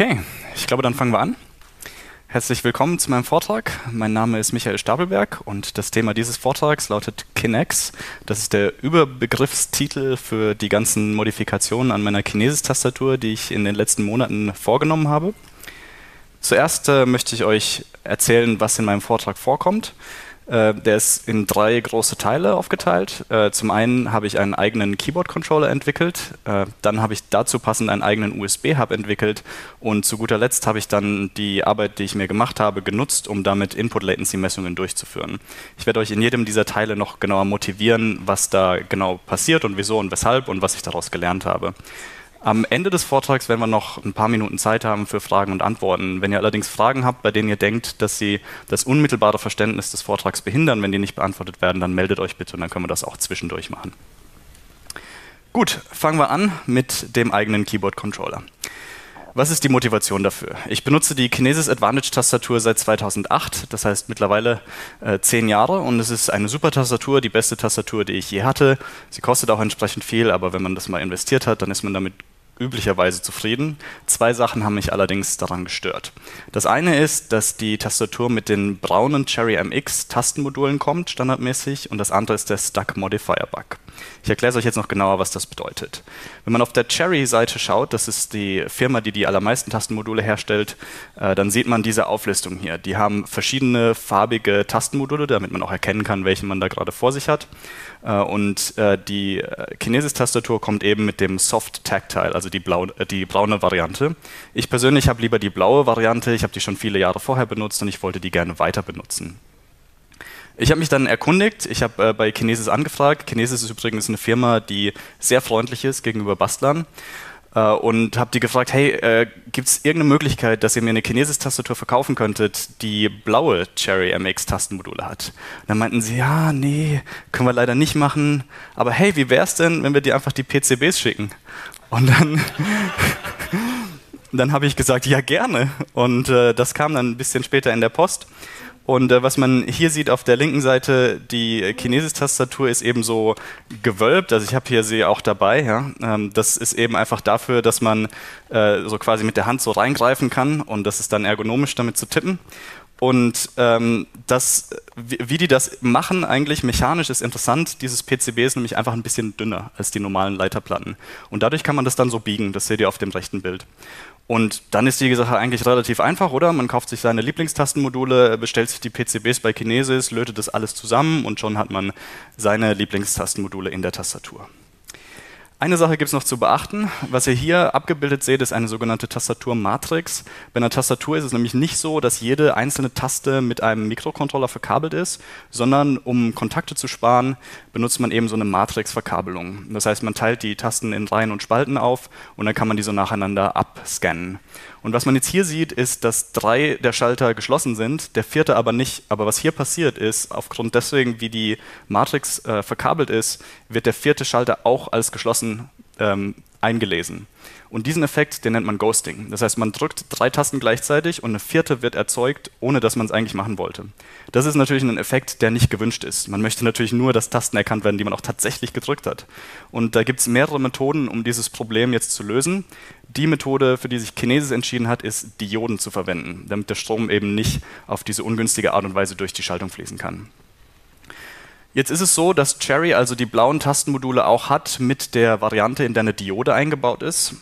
Okay, ich glaube, dann fangen wir an. Herzlich willkommen zu meinem Vortrag. Mein Name ist Michael Stapelberg und das Thema dieses Vortrags lautet Kinex. Das ist der Überbegriffstitel für die ganzen Modifikationen an meiner Kinesis-Tastatur, die ich in den letzten Monaten vorgenommen habe. Zuerst äh, möchte ich euch erzählen, was in meinem Vortrag vorkommt. Äh, der ist in drei große Teile aufgeteilt. Äh, zum einen habe ich einen eigenen Keyboard-Controller entwickelt, äh, dann habe ich dazu passend einen eigenen USB-Hub entwickelt und zu guter Letzt habe ich dann die Arbeit, die ich mir gemacht habe, genutzt, um damit Input-Latency-Messungen durchzuführen. Ich werde euch in jedem dieser Teile noch genauer motivieren, was da genau passiert und wieso und weshalb und was ich daraus gelernt habe. Am Ende des Vortrags werden wir noch ein paar Minuten Zeit haben für Fragen und Antworten. Wenn ihr allerdings Fragen habt, bei denen ihr denkt, dass sie das unmittelbare Verständnis des Vortrags behindern, wenn die nicht beantwortet werden, dann meldet euch bitte und dann können wir das auch zwischendurch machen. Gut, fangen wir an mit dem eigenen Keyboard-Controller. Was ist die Motivation dafür? Ich benutze die Kinesis Advantage Tastatur seit 2008, das heißt mittlerweile äh, zehn Jahre und es ist eine super Tastatur, die beste Tastatur, die ich je hatte. Sie kostet auch entsprechend viel, aber wenn man das mal investiert hat, dann ist man damit üblicherweise zufrieden. Zwei Sachen haben mich allerdings daran gestört. Das eine ist, dass die Tastatur mit den braunen Cherry MX Tastenmodulen kommt, standardmäßig, und das andere ist der Stuck Modifier Bug. Ich erkläre euch jetzt noch genauer, was das bedeutet. Wenn man auf der Cherry-Seite schaut, das ist die Firma, die die allermeisten Tastenmodule herstellt, äh, dann sieht man diese Auflistung hier. Die haben verschiedene farbige Tastenmodule, damit man auch erkennen kann, welchen man da gerade vor sich hat. Äh, und äh, die Kinesis-Tastatur kommt eben mit dem Soft Tactile, also die, blau, die braune Variante. Ich persönlich habe lieber die blaue Variante. Ich habe die schon viele Jahre vorher benutzt und ich wollte die gerne weiter benutzen. Ich habe mich dann erkundigt, ich habe äh, bei Kinesis angefragt. Kinesis ist übrigens eine Firma, die sehr freundlich ist gegenüber Bastlern. Äh, und habe die gefragt, hey, äh, gibt es irgendeine Möglichkeit, dass ihr mir eine Kinesis-Tastatur verkaufen könntet, die blaue Cherry MX-Tastenmodule hat? Und dann meinten sie, ja, nee, können wir leider nicht machen. Aber hey, wie wäre es denn, wenn wir dir einfach die PCBs schicken? Und dann... dann habe ich gesagt, ja gerne. Und äh, das kam dann ein bisschen später in der Post. Und äh, was man hier sieht auf der linken Seite, die Kinesis-Tastatur ist eben so gewölbt. Also ich habe hier sie auch dabei. Ja? Ähm, das ist eben einfach dafür, dass man äh, so quasi mit der Hand so reingreifen kann und das ist dann ergonomisch damit zu tippen. Und ähm, das, wie, wie, die das machen, eigentlich mechanisch ist interessant. Dieses PCB ist nämlich einfach ein bisschen dünner als die normalen Leiterplatten. Und dadurch kann man das dann so biegen. Das seht ihr auf dem rechten Bild. Und dann ist die Sache eigentlich relativ einfach, oder? Man kauft sich seine Lieblingstastenmodule, bestellt sich die PCBs bei Kinesis, lötet das alles zusammen und schon hat man seine Lieblingstastenmodule in der Tastatur. Eine Sache gibt es noch zu beachten. Was ihr hier abgebildet seht, ist eine sogenannte Tastaturmatrix. Bei einer Tastatur ist es nämlich nicht so, dass jede einzelne Taste mit einem Mikrocontroller verkabelt ist, sondern um Kontakte zu sparen, benutzt man eben so eine Matrix-Verkabelung. Das heißt, man teilt die Tasten in Reihen und Spalten auf und dann kann man die so nacheinander abscannen. Und was man jetzt hier sieht, ist, dass drei der Schalter geschlossen sind, der vierte aber nicht. Aber was hier passiert ist, aufgrund deswegen, wie die Matrix äh, verkabelt ist, wird der vierte Schalter auch als geschlossen ähm, eingelesen. Und diesen Effekt, den nennt man Ghosting. Das heißt, man drückt drei Tasten gleichzeitig und eine vierte wird erzeugt, ohne dass man es eigentlich machen wollte. Das ist natürlich ein Effekt, der nicht gewünscht ist. Man möchte natürlich nur, dass Tasten erkannt werden, die man auch tatsächlich gedrückt hat. Und da gibt es mehrere Methoden, um dieses Problem jetzt zu lösen. Die Methode, für die sich Kinesis entschieden hat, ist, Dioden zu verwenden, damit der Strom eben nicht auf diese ungünstige Art und Weise durch die Schaltung fließen kann. Jetzt ist es so, dass Cherry also die blauen Tastenmodule auch hat mit der Variante, in der eine Diode eingebaut ist.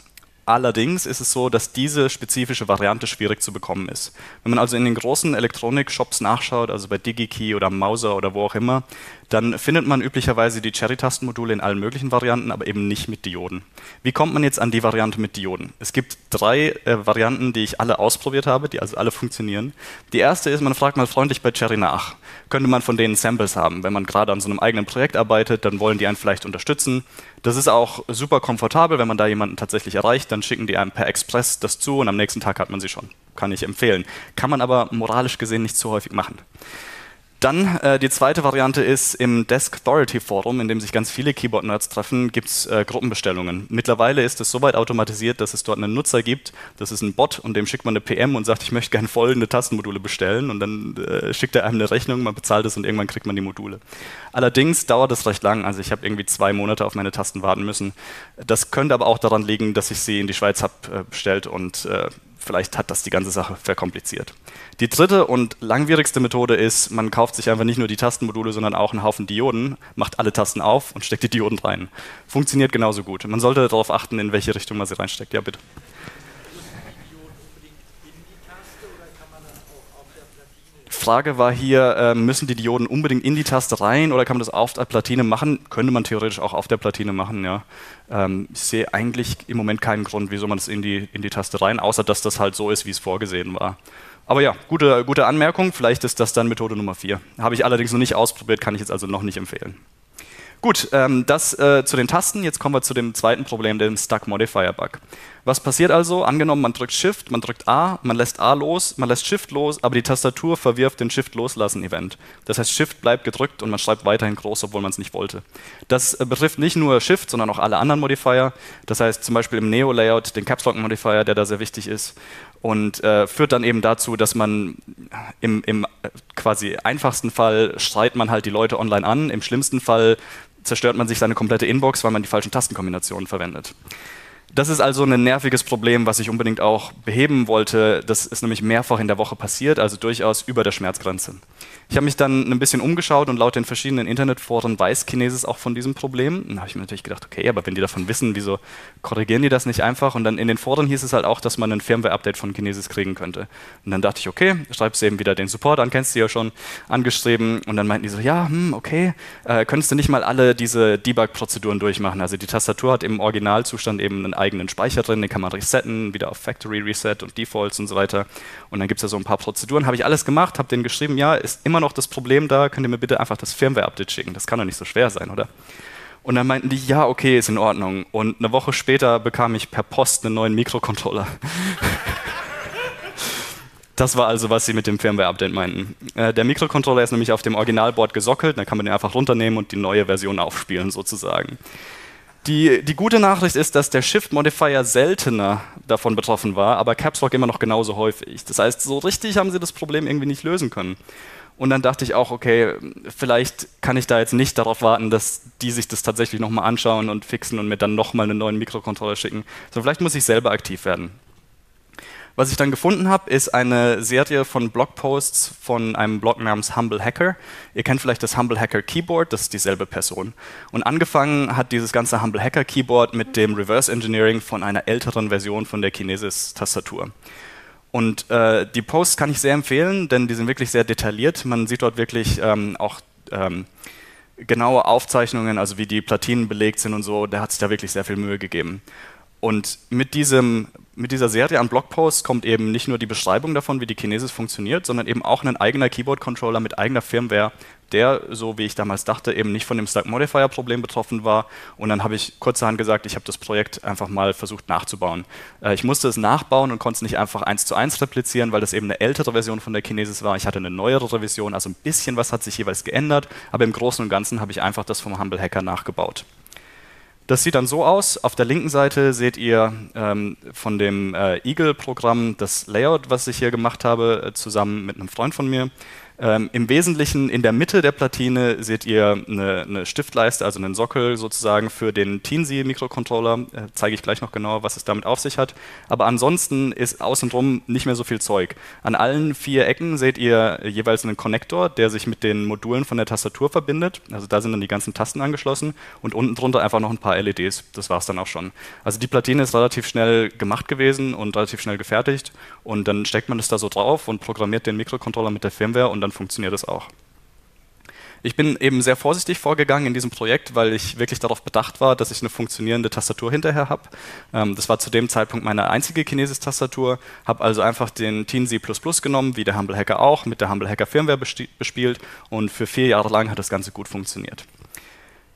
Allerdings ist es so, dass diese spezifische Variante schwierig zu bekommen ist. Wenn man also in den großen Elektronik-Shops nachschaut, also bei DigiKey oder Mauser oder wo auch immer, dann findet man üblicherweise die Cherry-Tastenmodule in allen möglichen Varianten, aber eben nicht mit Dioden. Wie kommt man jetzt an die Variante mit Dioden? Es gibt drei äh, Varianten, die ich alle ausprobiert habe, die also alle funktionieren. Die erste ist, man fragt mal freundlich bei Cherry nach. Könnte man von denen Samples haben? Wenn man gerade an so einem eigenen Projekt arbeitet, dann wollen die einen vielleicht unterstützen. Das ist auch super komfortabel, wenn man da jemanden tatsächlich erreicht, dann schicken die einem per Express das zu und am nächsten Tag hat man sie schon. Kann ich empfehlen. Kann man aber moralisch gesehen nicht zu häufig machen. Dann äh, die zweite Variante ist im Desk Authority Forum, in dem sich ganz viele Keyboard-Nerds treffen, gibt es äh, Gruppenbestellungen. Mittlerweile ist es soweit automatisiert, dass es dort einen Nutzer gibt, das ist ein Bot und dem schickt man eine PM und sagt, ich möchte gerne folgende Tastenmodule bestellen und dann äh, schickt er einem eine Rechnung, man bezahlt es und irgendwann kriegt man die Module. Allerdings dauert es recht lang, also ich habe irgendwie zwei Monate auf meine Tasten warten müssen. Das könnte aber auch daran liegen, dass ich sie in die Schweiz habe äh, bestellt und äh, vielleicht hat das die ganze Sache verkompliziert. Die dritte und langwierigste Methode ist, man kauft sich einfach nicht nur die Tastenmodule, sondern auch einen Haufen Dioden, macht alle Tasten auf und steckt die Dioden rein. Funktioniert genauso gut. Man sollte darauf achten, in welche Richtung man sie reinsteckt. Ja, bitte. Frage war hier, äh, müssen die Dioden unbedingt in die Taste rein oder kann man das auf der Platine machen? Könnte man theoretisch auch auf der Platine machen, ja. Ähm, ich sehe eigentlich im Moment keinen Grund, wieso man das in die, in die Taste rein, außer dass das halt so ist, wie es vorgesehen war. Aber ja, gute, gute Anmerkung, vielleicht ist das dann Methode Nummer 4. Habe ich allerdings noch nicht ausprobiert, kann ich jetzt also noch nicht empfehlen. Gut, ähm, das äh, zu den Tasten. Jetzt kommen wir zu dem zweiten Problem, dem Stuck Modifier Bug. Was passiert also? Angenommen, man drückt Shift, man drückt A, man lässt A los, man lässt Shift los, aber die Tastatur verwirft den Shift loslassen Event. Das heißt, Shift bleibt gedrückt und man schreibt weiterhin groß, obwohl man es nicht wollte. Das äh, betrifft nicht nur Shift, sondern auch alle anderen Modifier. Das heißt zum Beispiel im Neo-Layout den Caps Lock Modifier, der da sehr wichtig ist und äh, führt dann eben dazu, dass man im, im äh, quasi einfachsten Fall schreit man halt die Leute online an, im schlimmsten Fall zerstört man sich seine komplette Inbox, weil man die falschen Tastenkombinationen verwendet. Das ist also ein nerviges Problem, was ich unbedingt auch beheben wollte. Das ist nämlich mehrfach in der Woche passiert, also durchaus über der Schmerzgrenze. Ich habe mich dann ein bisschen umgeschaut und laut den verschiedenen Internetforen weiß Kinesis auch von diesem Problem. Dann habe ich mir natürlich gedacht, okay, aber wenn die davon wissen, wieso korrigieren die das nicht einfach? Und dann in den Foren hieß es halt auch, dass man ein Firmware-Update von Kinesis kriegen könnte. Und dann dachte ich, okay, schreibst eben wieder den Support an, kennst du ja schon, angeschrieben. Und dann meinten die so, ja, hm, okay, äh, könntest du nicht mal alle diese Debug-Prozeduren durchmachen? Also die Tastatur hat im Originalzustand eben einen eigenen Speicher drin, den kann man resetten, wieder auf Factory Reset und Defaults und so weiter. Und dann gibt es ja so ein paar Prozeduren. Habe ich alles gemacht, habe denen geschrieben, ja, ist immer noch das Problem da, könnt ihr mir bitte einfach das Firmware-Update schicken. Das kann doch nicht so schwer sein, oder? Und dann meinten die, ja, okay, ist in Ordnung. Und eine Woche später bekam ich per Post einen neuen Mikrocontroller. Das war also, was sie mit dem Firmware-Update meinten. Äh, der Mikrocontroller ist nämlich auf dem Originalboard gesockelt, dann kann man den einfach runternehmen und die neue Version aufspielen sozusagen. Die, die gute Nachricht ist, dass der Shift Modifier seltener davon betroffen war, aber Caps Lock immer noch genauso häufig. Das heißt, so richtig haben sie das Problem irgendwie nicht lösen können. Und dann dachte ich auch, okay, vielleicht kann ich da jetzt nicht darauf warten, dass die sich das tatsächlich nochmal anschauen und fixen und mir dann nochmal einen neuen Mikrocontroller schicken, sondern vielleicht muss ich selber aktiv werden. Was ich dann gefunden habe, ist eine Serie von Blogposts von einem Blog namens Humble Hacker. Ihr kennt vielleicht das Humble Hacker Keyboard, das ist dieselbe Person. Und angefangen hat dieses ganze Humble Hacker Keyboard mit dem Reverse Engineering von einer älteren Version von der Kinesis-Tastatur. Und äh, die Posts kann ich sehr empfehlen, denn die sind wirklich sehr detailliert. Man sieht dort wirklich ähm, auch ähm, genaue Aufzeichnungen, also wie die Platinen belegt sind und so. Der hat sich da wirklich sehr viel Mühe gegeben. Und mit, diesem, mit dieser Serie an Blogposts kommt eben nicht nur die Beschreibung davon, wie die Kinesis funktioniert, sondern eben auch ein eigener Keyboard-Controller mit eigener Firmware, der, so wie ich damals dachte, eben nicht von dem Stack Modifier Problem betroffen war. Und dann habe ich kurzerhand gesagt, ich habe das Projekt einfach mal versucht nachzubauen. Äh, ich musste es nachbauen und konnte es nicht einfach eins zu eins replizieren, weil das eben eine ältere Version von der Kinesis war. Ich hatte eine neuere Revision, also ein bisschen was hat sich jeweils geändert, aber im Großen und Ganzen habe ich einfach das vom Humble Hacker nachgebaut. Das sieht dann so aus. Auf der linken Seite seht ihr ähm, von dem äh, Eagle-Programm das Layout, was ich hier gemacht habe, äh, zusammen mit einem Freund von mir. Ähm, Im Wesentlichen in der Mitte der Platine seht ihr eine, eine Stiftleiste, also einen Sockel sozusagen für den Teensy Mikrocontroller. Äh, zeige ich gleich noch genauer, was es damit auf sich hat. Aber ansonsten ist außenrum nicht mehr so viel Zeug. An allen vier Ecken seht ihr jeweils einen Konnektor, der sich mit den Modulen von der Tastatur verbindet. Also da sind dann die ganzen Tasten angeschlossen und unten drunter einfach noch ein paar LEDs. Das war es dann auch schon. Also die Platine ist relativ schnell gemacht gewesen und relativ schnell gefertigt und dann steckt man es da so drauf und programmiert den Mikrocontroller mit der Firmware und dann funktioniert es auch. Ich bin eben sehr vorsichtig vorgegangen in diesem Projekt, weil ich wirklich darauf bedacht war, dass ich eine funktionierende Tastatur hinterher habe. Ähm, das war zu dem Zeitpunkt meine einzige Kinesis-Tastatur, habe also einfach den Teensy genommen, wie der Humble Hacker auch, mit der Humble Hacker Firmware bespielt und für vier Jahre lang hat das Ganze gut funktioniert.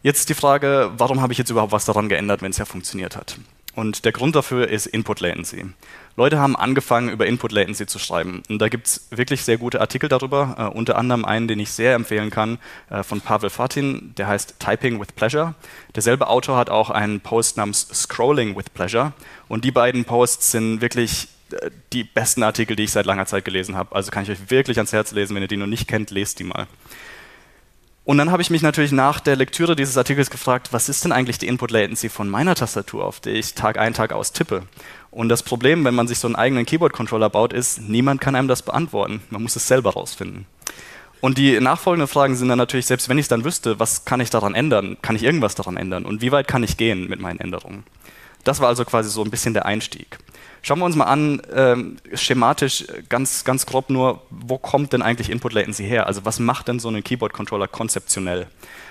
Jetzt die Frage, warum habe ich jetzt überhaupt was daran geändert, wenn es ja funktioniert hat? Und der Grund dafür ist Input Latency. Leute haben angefangen, über Input Latency zu schreiben. Und da gibt es wirklich sehr gute Artikel darüber, äh, unter anderem einen, den ich sehr empfehlen kann, äh, von Pavel Fatin, der heißt Typing with Pleasure. Derselbe Autor hat auch einen Post namens Scrolling with Pleasure. Und die beiden Posts sind wirklich äh, die besten Artikel, die ich seit langer Zeit gelesen habe. Also kann ich euch wirklich ans Herz lesen, wenn ihr die noch nicht kennt, lest die mal. Und dann habe ich mich natürlich nach der Lektüre dieses Artikels gefragt, was ist denn eigentlich die Input Latency von meiner Tastatur, auf der ich Tag ein, Tag aus tippe? Und das Problem, wenn man sich so einen eigenen Keyboard-Controller baut, ist, niemand kann einem das beantworten. Man muss es selber rausfinden. Und die nachfolgenden Fragen sind dann natürlich, selbst wenn ich es dann wüsste, was kann ich daran ändern? Kann ich irgendwas daran ändern? Und wie weit kann ich gehen mit meinen Änderungen? Das war also quasi so ein bisschen der Einstieg. Schauen wir uns mal an, ähm, schematisch ganz, ganz grob nur, wo kommt denn eigentlich Input Latency her? Also was macht denn so ein Keyboard-Controller konzeptionell?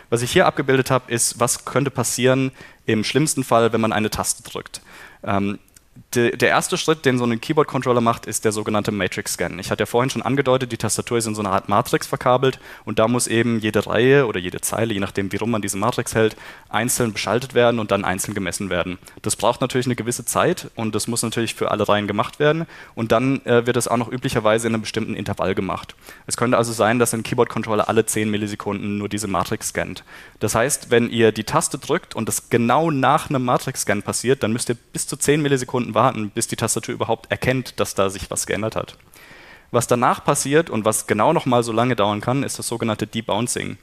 Was ich hier abgebildet habe, ist, was könnte passieren im schlimmsten Fall, wenn man eine Taste drückt. Ähm, de, der erste Schritt, den so ein Keyboard-Controller macht, ist der sogenannte Matrix-Scan. Ich hatte ja vorhin schon angedeutet, die Tastatur ist in so einer Art Matrix verkabelt und da muss eben jede Reihe oder jede Zeile, je nachdem, wie rum man diese Matrix hält, einzeln beschaltet werden und dann einzeln gemessen werden. Das braucht natürlich eine gewisse Zeit und das muss natürlich für alle Reihen gemacht werden und dann äh, wird es auch noch üblicherweise in einem bestimmten Intervall gemacht. Es könnte also sein, dass ein Keyboard-Controller alle 10 Millisekunden nur diese Matrix scannt. Das heißt, wenn ihr die Taste drückt und das genau nach einem Matrix-Scan passiert, dann müsst ihr bis zu 10 Millisekunden warten, bis die Tastatur überhaupt erkennt, dass da sich was geändert hat. Was danach passiert und was genau noch mal so lange dauern kann, ist das sogenannte Debouncing.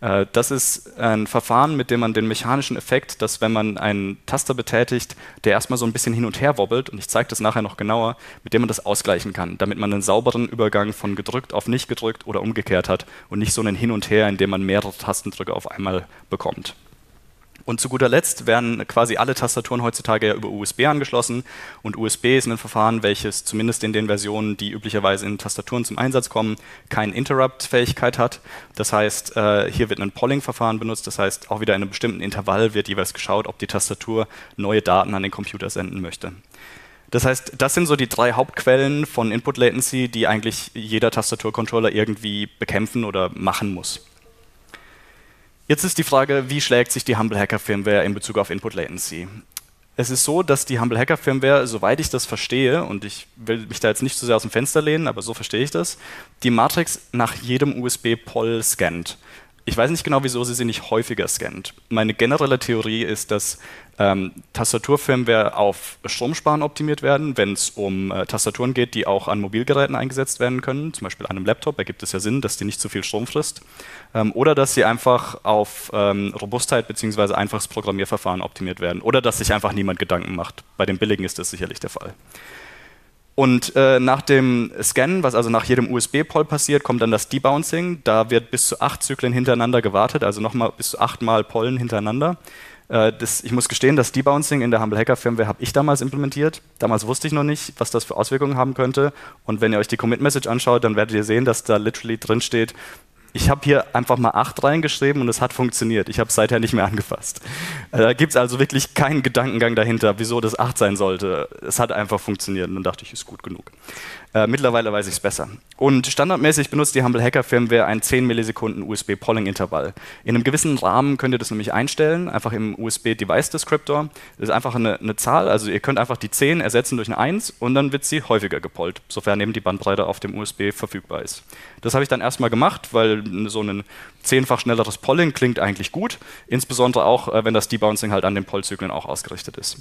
Äh, das ist ein Verfahren, mit dem man den mechanischen Effekt, dass wenn man einen Taster betätigt, der erstmal so ein bisschen hin und her wobbelt, und ich zeige das nachher noch genauer, mit dem man das ausgleichen kann, damit man einen sauberen Übergang von gedrückt auf nicht gedrückt oder umgekehrt hat und nicht so einen Hin und Her, in dem man mehrere Tastendrücke auf einmal bekommt. Und zu guter Letzt werden quasi alle Tastaturen heutzutage ja über USB angeschlossen. Und USB ist ein Verfahren, welches zumindest in den Versionen, die üblicherweise in Tastaturen zum Einsatz kommen, keine Interrupt-Fähigkeit hat. Das heißt, äh, hier wird ein Polling-Verfahren benutzt. Das heißt, auch wieder in einem bestimmten Intervall wird jeweils geschaut, ob die Tastatur neue Daten an den Computer senden möchte. Das heißt, das sind so die drei Hauptquellen von Input Latency, die eigentlich jeder Tastaturcontroller irgendwie bekämpfen oder machen muss. Jetzt ist die Frage, wie schlägt sich die Humble Hacker Firmware in Bezug auf Input Latency? Es ist so, dass die Humble Hacker Firmware, soweit ich das verstehe, und ich will mich da jetzt nicht zu sehr aus dem Fenster lehnen, aber so verstehe ich das, die Matrix nach jedem USB-Poll scannt. Ich weiß nicht genau, wieso sie sie nicht häufiger scannt. Meine generelle Theorie ist, dass ähm, Tastaturfirmware auf Stromsparen optimiert werden, wenn es um äh, Tastaturen geht, die auch an Mobilgeräten eingesetzt werden können, zum Beispiel an einem Laptop, da gibt es ja Sinn, dass die nicht zu viel Strom frisst, ähm, oder dass sie einfach auf ähm, Robustheit bzw. einfaches Programmierverfahren optimiert werden, oder dass sich einfach niemand Gedanken macht. Bei den billigen ist das sicherlich der Fall. Und äh, nach dem Scannen, was also nach jedem USB-Poll passiert, kommt dann das Debouncing. Da wird bis zu acht Zyklen hintereinander gewartet, also nochmal bis zu achtmal Pollen hintereinander. Äh, das, ich muss gestehen, das Debouncing in der Humble Hacker Firmware habe ich damals implementiert. Damals wusste ich noch nicht, was das für Auswirkungen haben könnte. Und wenn ihr euch die Commit Message anschaut, dann werdet ihr sehen, dass da literally drin steht, ich habe hier einfach mal 8 reingeschrieben und es hat funktioniert. Ich habe es seither nicht mehr angefasst. Äh, da gibt es also wirklich keinen Gedankengang dahinter, wieso das 8 sein sollte. Es hat einfach funktioniert und dann dachte ich, ist gut genug. Äh, mittlerweile weiß ich es besser. Und standardmäßig benutzt die Humble Hacker Firmware ein 10 Millisekunden USB Polling Intervall. In einem gewissen Rahmen könnt ihr das nämlich einstellen, einfach im USB Device Descriptor. Das ist einfach eine, eine, Zahl, also ihr könnt einfach die 10 ersetzen durch eine 1 und dann wird sie häufiger gepollt, sofern eben die Bandbreite auf dem USB verfügbar ist. Das habe ich dann erstmal gemacht, weil so ein zehnfach schnelleres Polling klingt eigentlich gut, insbesondere auch, äh, wenn das Debouncing halt an den Pollzyklen auch ausgerichtet ist.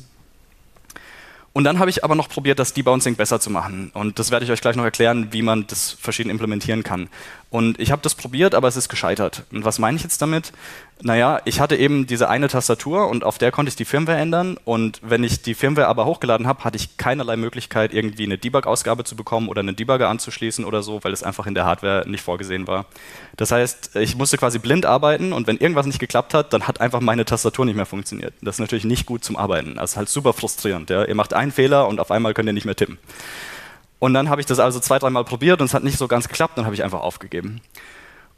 Und dann habe ich aber noch probiert, das Debouncing besser zu machen. Und das werde ich euch gleich noch erklären, wie man das verschieden implementieren kann. Und ich habe das probiert, aber es ist gescheitert. Und was meine ich jetzt damit? Naja, ich hatte eben diese eine Tastatur und auf der konnte ich die Firmware ändern. Und wenn ich die Firmware aber hochgeladen habe, hatte ich keinerlei Möglichkeit, irgendwie eine Debug-Ausgabe zu bekommen oder einen Debugger anzuschließen oder so, weil es einfach in der Hardware nicht vorgesehen war. Das heißt, ich musste quasi blind arbeiten und wenn irgendwas nicht geklappt hat, dann hat einfach meine Tastatur nicht mehr funktioniert. Das ist natürlich nicht gut zum Arbeiten. Das ist halt super frustrierend. Ja? Ihr macht einen Fehler und auf einmal könnt ihr nicht mehr tippen. Und dann habe ich das also zwei, dreimal probiert und es hat nicht so ganz geklappt, dann habe ich einfach aufgegeben.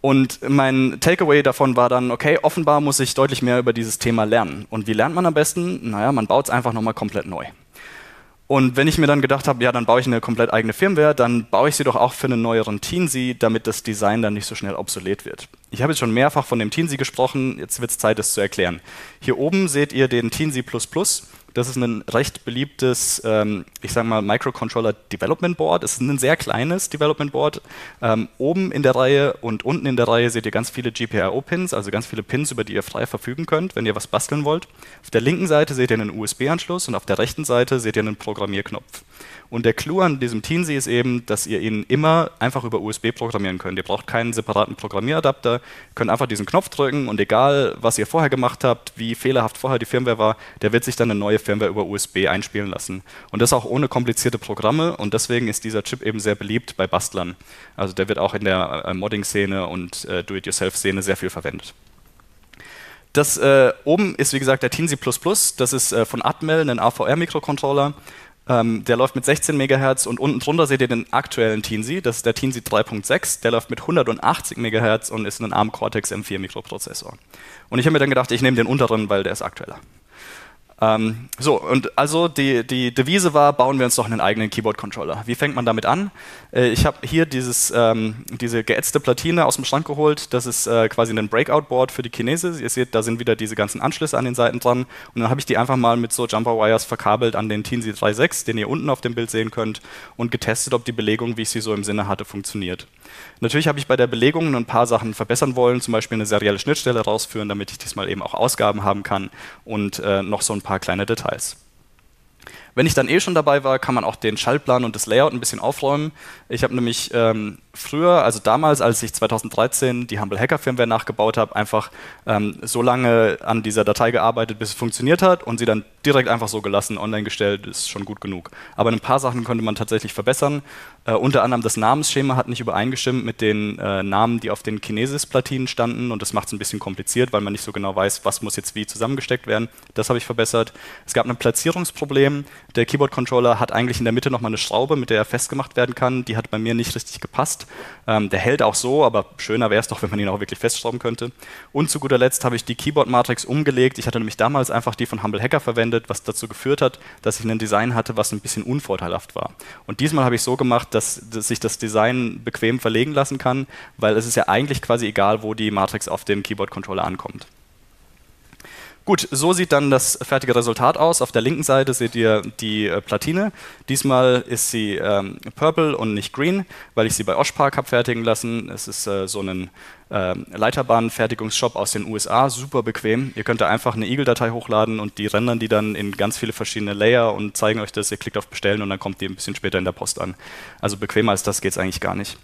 Und mein Takeaway davon war dann, okay, offenbar muss ich deutlich mehr über dieses Thema lernen. Und wie lernt man am besten? Naja, man baut es einfach nochmal komplett neu. Und wenn ich mir dann gedacht habe, ja, dann baue ich eine komplett eigene Firmware, dann baue ich sie doch auch für einen neueren Teensy, damit das Design dann nicht so schnell obsolet wird. Ich habe jetzt schon mehrfach von dem Teensy gesprochen, jetzt wird es Zeit, das zu erklären. Hier oben seht ihr den Teensy++. Das ist ein recht beliebtes, ähm, ich sage mal, Microcontroller Development Board. Es ist ein sehr kleines Development Board. Ähm, oben in der Reihe und unten in der Reihe seht ihr ganz viele GPIO-Pins, also ganz viele Pins, über die ihr frei verfügen könnt, wenn ihr was basteln wollt. Auf der linken Seite seht ihr einen USB-Anschluss und auf der rechten Seite seht ihr einen Programmierknopf. Und der Clou an diesem Teensy ist eben, dass ihr ihn immer einfach über USB programmieren könnt. Ihr braucht keinen separaten Programmieradapter, könnt einfach diesen Knopf drücken und egal, was ihr vorher gemacht habt, wie fehlerhaft vorher die Firmware war, der wird sich dann eine neue Firmware über USB einspielen lassen. Und das auch ohne komplizierte Programme und deswegen ist dieser Chip eben sehr beliebt bei Bastlern. Also der wird auch in der äh, Modding-Szene und äh, Do-it-yourself-Szene sehr viel verwendet. Das äh, oben ist wie gesagt der Teensy++, das ist äh, von Atmel, ein AVR-Mikrocontroller. Ähm, der läuft mit 16 MHz und unten drunter seht ihr den aktuellen Teensy, das ist der Teensy 3.6, der läuft mit 180 MHz und ist ein ARM Cortex M4 Mikroprozessor. Und ich habe mir dann gedacht, ich nehme den unteren, weil der ist aktueller. Ähm, so, und also die, die Devise war, bauen wir uns doch einen eigenen Keyboard-Controller. Wie fängt man damit an? Äh, ich habe hier dieses, ähm, diese geätzte Platine aus dem Schrank geholt. Das ist äh, quasi ein Breakout-Board für die Chinese. Ihr seht, da sind wieder diese ganzen Anschlüsse an den Seiten dran. Und dann habe ich die einfach mal mit so Jumper-Wires verkabelt an den Teensy 3.6, den ihr unten auf dem Bild sehen könnt, und getestet, ob die Belegung, wie ich sie so im Sinne hatte, funktioniert. Natürlich habe ich bei der Belegung ein paar Sachen verbessern wollen, zum Beispiel eine serielle Schnittstelle rausführen, damit ich diesmal eben auch Ausgaben haben kann und äh, noch so ein paar kleine Details. Wenn ich dann eh schon dabei war, kann man auch den Schaltplan und das Layout ein bisschen aufräumen. Ich habe nämlich ähm, früher, also damals, als ich 2013 die Humble Hacker Firmware nachgebaut habe, einfach ähm, so lange an dieser Datei gearbeitet, bis es funktioniert hat und sie dann direkt einfach so gelassen, online gestellt, ist schon gut genug. Aber ein paar Sachen konnte man tatsächlich verbessern. Äh, unter anderem das Namensschema hat nicht übereingestimmt mit den äh, Namen, die auf den Kinesis-Platinen standen und das macht es ein bisschen kompliziert, weil man nicht so genau weiß, was muss jetzt wie zusammengesteckt werden. Das habe ich verbessert. Es gab ein Platzierungsproblem. Der Keyboard-Controller hat eigentlich in der Mitte nochmal eine Schraube, mit der er festgemacht werden kann. Die hat bei mir nicht richtig gepasst. Ähm, der hält auch so, aber schöner wäre es doch, wenn man ihn auch wirklich festschrauben könnte. Und zu guter Letzt habe ich die Keyboard-Matrix umgelegt. Ich hatte nämlich damals einfach die von Humble Hacker verwendet, was dazu geführt hat, dass ich ein Design hatte, was ein bisschen unvorteilhaft war. Und diesmal habe ich so gemacht, dass, dass sich das Design bequem verlegen lassen kann, weil es ist ja eigentlich quasi egal, wo die Matrix auf dem Keyboard-Controller ankommt. Gut, so sieht dann das fertige Resultat aus. Auf der linken Seite seht ihr die äh, Platine. Diesmal ist sie ähm, purple und nicht green, weil ich sie bei Oshpark habe fertigen lassen. Es ist äh, so ein äh, Leiterbahnfertigungsshop aus den USA, super bequem. Ihr könnt da einfach eine Eagle-Datei hochladen und die rendern die dann in ganz viele verschiedene Layer und zeigen euch das. Ihr klickt auf Bestellen und dann kommt die ein bisschen später in der Post an. Also bequemer als das geht es eigentlich gar nicht.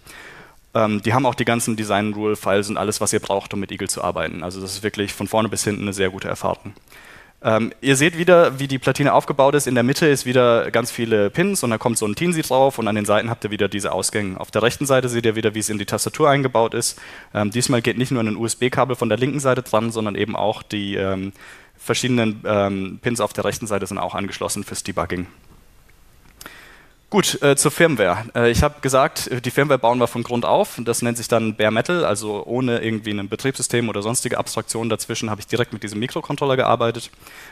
Ähm, die haben auch die ganzen Design-Rule-Files und alles, was ihr braucht, um mit Eagle zu arbeiten. Also das ist wirklich von vorne bis hinten eine sehr gute Erfahrung. Ähm, ihr seht wieder, wie die Platine aufgebaut ist. In der Mitte ist wieder ganz viele Pins und da kommt so ein Teensy drauf und an den Seiten habt ihr wieder diese Ausgänge. Auf der rechten Seite seht ihr wieder, wie es in die Tastatur eingebaut ist. Ähm, diesmal geht nicht nur ein USB-Kabel von der linken Seite dran, sondern eben auch die ähm, verschiedenen ähm, Pins auf der rechten Seite sind auch angeschlossen fürs Debugging. Gut, äh, zur Firmware. Äh, ich habe gesagt, die Firmware bauen wir von Grund auf. Das nennt sich dann Bare Metal, also ohne irgendwie ein Betriebssystem oder sonstige Abstraktionen dazwischen habe ich direkt mit diesem Mikrocontroller gearbeitet.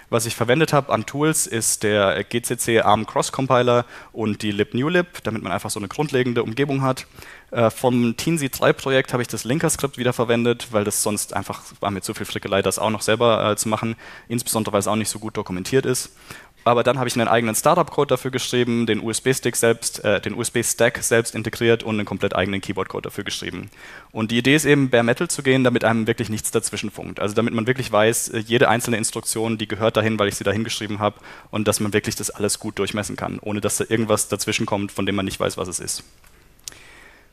Was ich verwendet habe an Tools ist der GCC ARM Cross Compiler und die libnewlib, damit man einfach so eine grundlegende Umgebung hat. Äh, vom Teensy 3 Projekt habe ich das Linker-Skript wieder verwendet, weil das sonst einfach war mir zu viel Frickelei, das auch noch selber äh, zu machen, insbesondere weil es auch nicht so gut dokumentiert ist. Aber dann habe ich einen eigenen Startup-Code dafür geschrieben, den USB-Stick selbst, äh, den USB-Stack selbst integriert und einen komplett eigenen Keyboard-Code dafür geschrieben. Und die Idee ist eben, bare metal zu gehen, damit einem wirklich nichts dazwischen funkt. Also damit man wirklich weiß, äh, jede einzelne Instruktion, die gehört dahin, weil ich sie dahin geschrieben habe und dass man wirklich das alles gut durchmessen kann, ohne dass da irgendwas dazwischen kommt, von dem man nicht weiß, was es ist.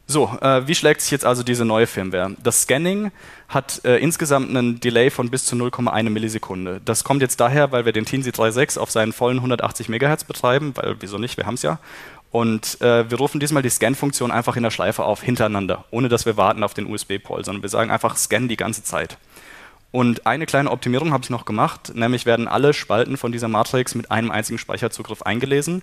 So, äh, wie schlägt sich jetzt also diese neue Firmware? Das Scanning hat äh, insgesamt einen Delay von bis zu 0,1 Millisekunde. Das kommt jetzt daher, weil wir den Teensy 3.6 auf seinen vollen 180 MHz betreiben, weil wieso nicht, wir haben es ja. Und äh, wir rufen diesmal die Scan-Funktion einfach in der Schleife auf, hintereinander, ohne dass wir warten auf den USB-Pol, sondern wir sagen einfach Scan die ganze Zeit. Und eine kleine Optimierung habe ich noch gemacht, nämlich werden alle Spalten von dieser Matrix mit einem einzigen Speicherzugriff eingelesen.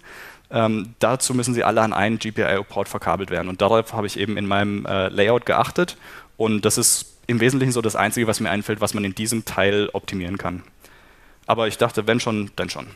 Ähm, dazu müssen sie alle an einen GPIO-Port verkabelt werden. Und darauf habe ich eben in meinem äh, Layout geachtet. Und das ist im Wesentlichen so das Einzige, was mir einfällt, was man in diesem Teil optimieren kann. Aber ich dachte, wenn schon, dann schon.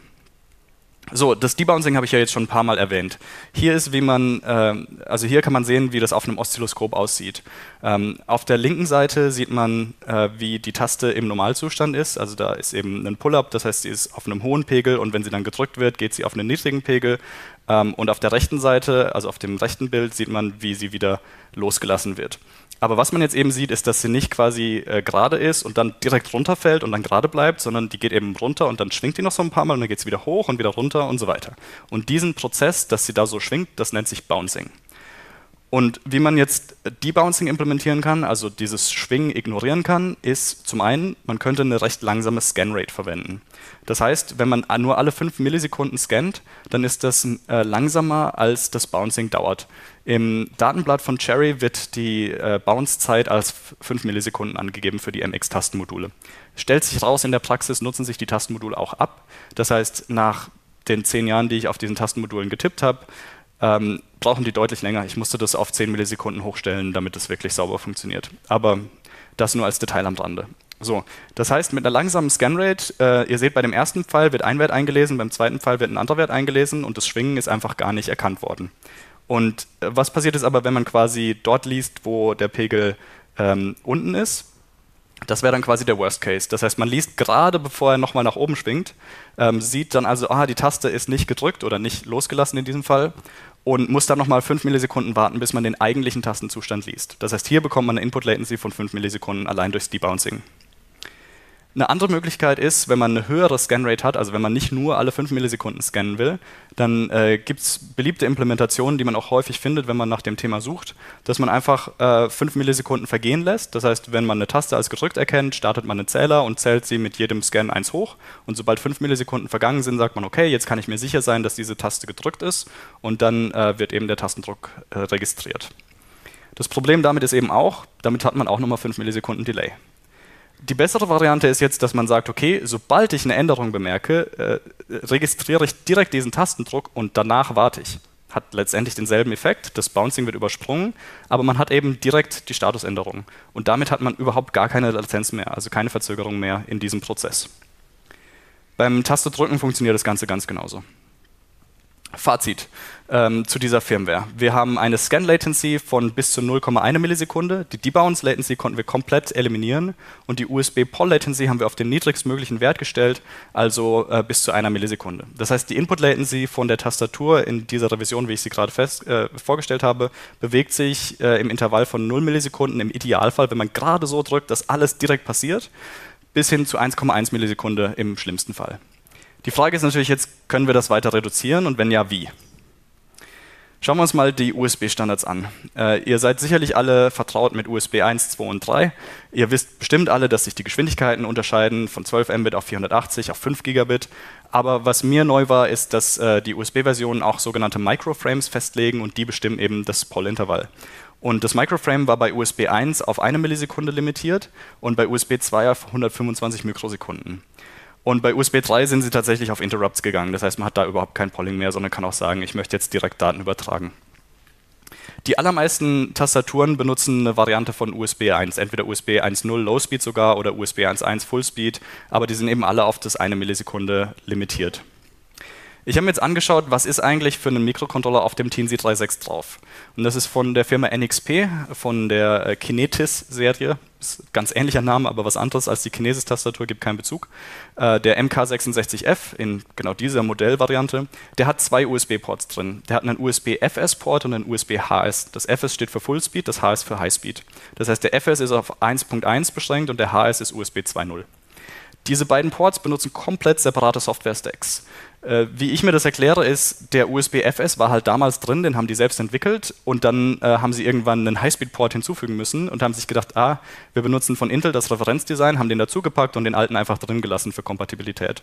So, das Debouncing habe ich ja jetzt schon ein paar Mal erwähnt. Hier ist, wie man, äh, also hier kann man sehen, wie das auf einem Oszilloskop aussieht. Ähm, auf der linken Seite sieht man, äh, wie die Taste im Normalzustand ist. Also da ist eben ein Pull-up, das heißt, sie ist auf einem hohen Pegel und wenn sie dann gedrückt wird, geht sie auf einen niedrigen Pegel. Ähm, und auf der rechten Seite, also auf dem rechten Bild, sieht man, wie sie wieder losgelassen wird. Aber was man jetzt eben sieht, ist, dass sie nicht quasi äh, gerade ist und dann direkt runterfällt und dann gerade bleibt, sondern die geht eben runter und dann schwingt die noch so ein paar Mal und dann geht sie wieder hoch und wieder runter und so weiter. Und diesen Prozess, dass sie da so schwingt, das nennt sich Bouncing. Und wie man jetzt Debouncing implementieren kann, also dieses Schwingen ignorieren kann, ist zum einen, man könnte eine recht langsame Scanrate verwenden. Das heißt, wenn man nur alle 5 Millisekunden scannt, dann ist das äh, langsamer, als das Bouncing dauert. Im Datenblatt von Cherry wird die äh, Bounce-Zeit als 5 Millisekunden angegeben für die MX-Tastenmodule. Stellt sich raus, in der Praxis nutzen sich die Tastenmodule auch ab. Das heißt, nach den 10 Jahren, die ich auf diesen Tastenmodulen getippt habe, ähm, brauchen die deutlich länger. Ich musste das auf 10 Millisekunden hochstellen, damit es wirklich sauber funktioniert. Aber das nur als Detail am Rande. So, das heißt, mit einer langsamen Scanrate, äh, ihr seht, bei dem ersten Fall wird ein Wert eingelesen, beim zweiten Fall wird ein anderer Wert eingelesen und das Schwingen ist einfach gar nicht erkannt worden. Und äh, was passiert ist aber, wenn man quasi dort liest, wo der Pegel ähm, unten ist? Das wäre dann quasi der Worst Case. Das heißt, man liest gerade, bevor er nochmal nach oben schwingt, ähm, sieht dann also, ah, die Taste ist nicht gedrückt oder nicht losgelassen in diesem Fall und muss dann nochmal 5 Millisekunden warten, bis man den eigentlichen Tastenzustand liest. Das heißt, hier bekommt man eine Input Latency von 5 Millisekunden allein durchs Debouncing. Eine andere Möglichkeit ist, wenn man eine höhere Scanrate hat, also wenn man nicht nur alle 5 Millisekunden scannen will, dann äh, gibt es beliebte Implementationen, die man auch häufig findet, wenn man nach dem Thema sucht, dass man einfach äh, 5 Millisekunden vergehen lässt. Das heißt, wenn man eine Taste als gedrückt erkennt, startet man einen Zähler und zählt sie mit jedem Scan eins hoch. Und sobald 5 Millisekunden vergangen sind, sagt man, okay, jetzt kann ich mir sicher sein, dass diese Taste gedrückt ist und dann äh, wird eben der Tastendruck äh, registriert. Das Problem damit ist eben auch, damit hat man auch nochmal 5 Millisekunden Delay. Die bessere Variante ist jetzt, dass man sagt, okay, sobald ich eine Änderung bemerke, äh, registriere ich direkt diesen Tastendruck und danach warte ich. Hat letztendlich denselben Effekt, das Bouncing wird übersprungen, aber man hat eben direkt die Statusänderung. Und damit hat man überhaupt gar keine Latenz mehr, also keine Verzögerung mehr in diesem Prozess. Beim Tastedrücken funktioniert das Ganze ganz genauso. Fazit ähm, zu dieser Firmware. Wir haben eine Scan-Latency von bis zu 0,1 Millisekunde. Die Debounce-Latency konnten wir komplett eliminieren und die USB-Poll-Latency haben wir auf den niedrigstmöglichen Wert gestellt, also äh, bis zu einer Millisekunde. Das heißt, die Input-Latency von der Tastatur in dieser Revision, wie ich sie gerade äh, vorgestellt habe, bewegt sich äh, im Intervall von 0 Millisekunden im Idealfall, wenn man gerade so drückt, dass alles direkt passiert, bis hin zu 1,1 Millisekunde im schlimmsten Fall. Die Frage ist natürlich jetzt, können wir das weiter reduzieren und wenn ja, wie? Schauen wir uns mal die USB-Standards an. Äh, ihr seid sicherlich alle vertraut mit USB 1, 2 und 3. Ihr wisst bestimmt alle, dass sich die Geschwindigkeiten unterscheiden von 12 Mbit auf 480 auf 5 Gigabit. Aber was mir neu war, ist, dass äh, die USB-Versionen auch sogenannte Microframes festlegen und die bestimmen eben das Poll-Intervall. Und das Microframe war bei USB 1 auf eine Millisekunde limitiert und bei USB 2 auf 125 Mikrosekunden. Und bei USB 3 sind sie tatsächlich auf Interrupts gegangen. Das heißt, man hat da überhaupt kein Polling mehr, sondern kann auch sagen, ich möchte jetzt direkt Daten übertragen. Die allermeisten Tastaturen benutzen eine Variante von USB 1, entweder USB 1.0 Low Speed sogar oder USB 1.1 Full Speed, aber die sind eben alle auf das eine Millisekunde limitiert. Ich habe mir jetzt angeschaut, was ist eigentlich für einen Mikrocontroller auf dem Teensy 3.6 drauf. Und das ist von der Firma NXP, von der äh, Kinetis-Serie. Ist ganz ähnlicher Name, aber was anderes als die Kinesis-Tastatur, gibt keinen Bezug. Äh, der MK66F in genau dieser Modellvariante, der hat zwei USB-Ports drin. Der hat einen USB-FS-Port und einen USB-HS. Das FS steht für Full Speed, das HS für High Speed. Das heißt, der FS ist auf 1.1 beschränkt und der HS ist USB 2.0. Diese beiden Ports benutzen komplett separate Software-Stacks. Äh, wie ich mir das erkläre, ist, der USB-FS war halt damals drin, den haben die selbst entwickelt und dann äh, haben sie irgendwann einen Highspeed-Port hinzufügen müssen und haben sich gedacht, ah, wir benutzen von Intel das Referenzdesign, haben den dazugepackt und den alten einfach drin gelassen für Kompatibilität.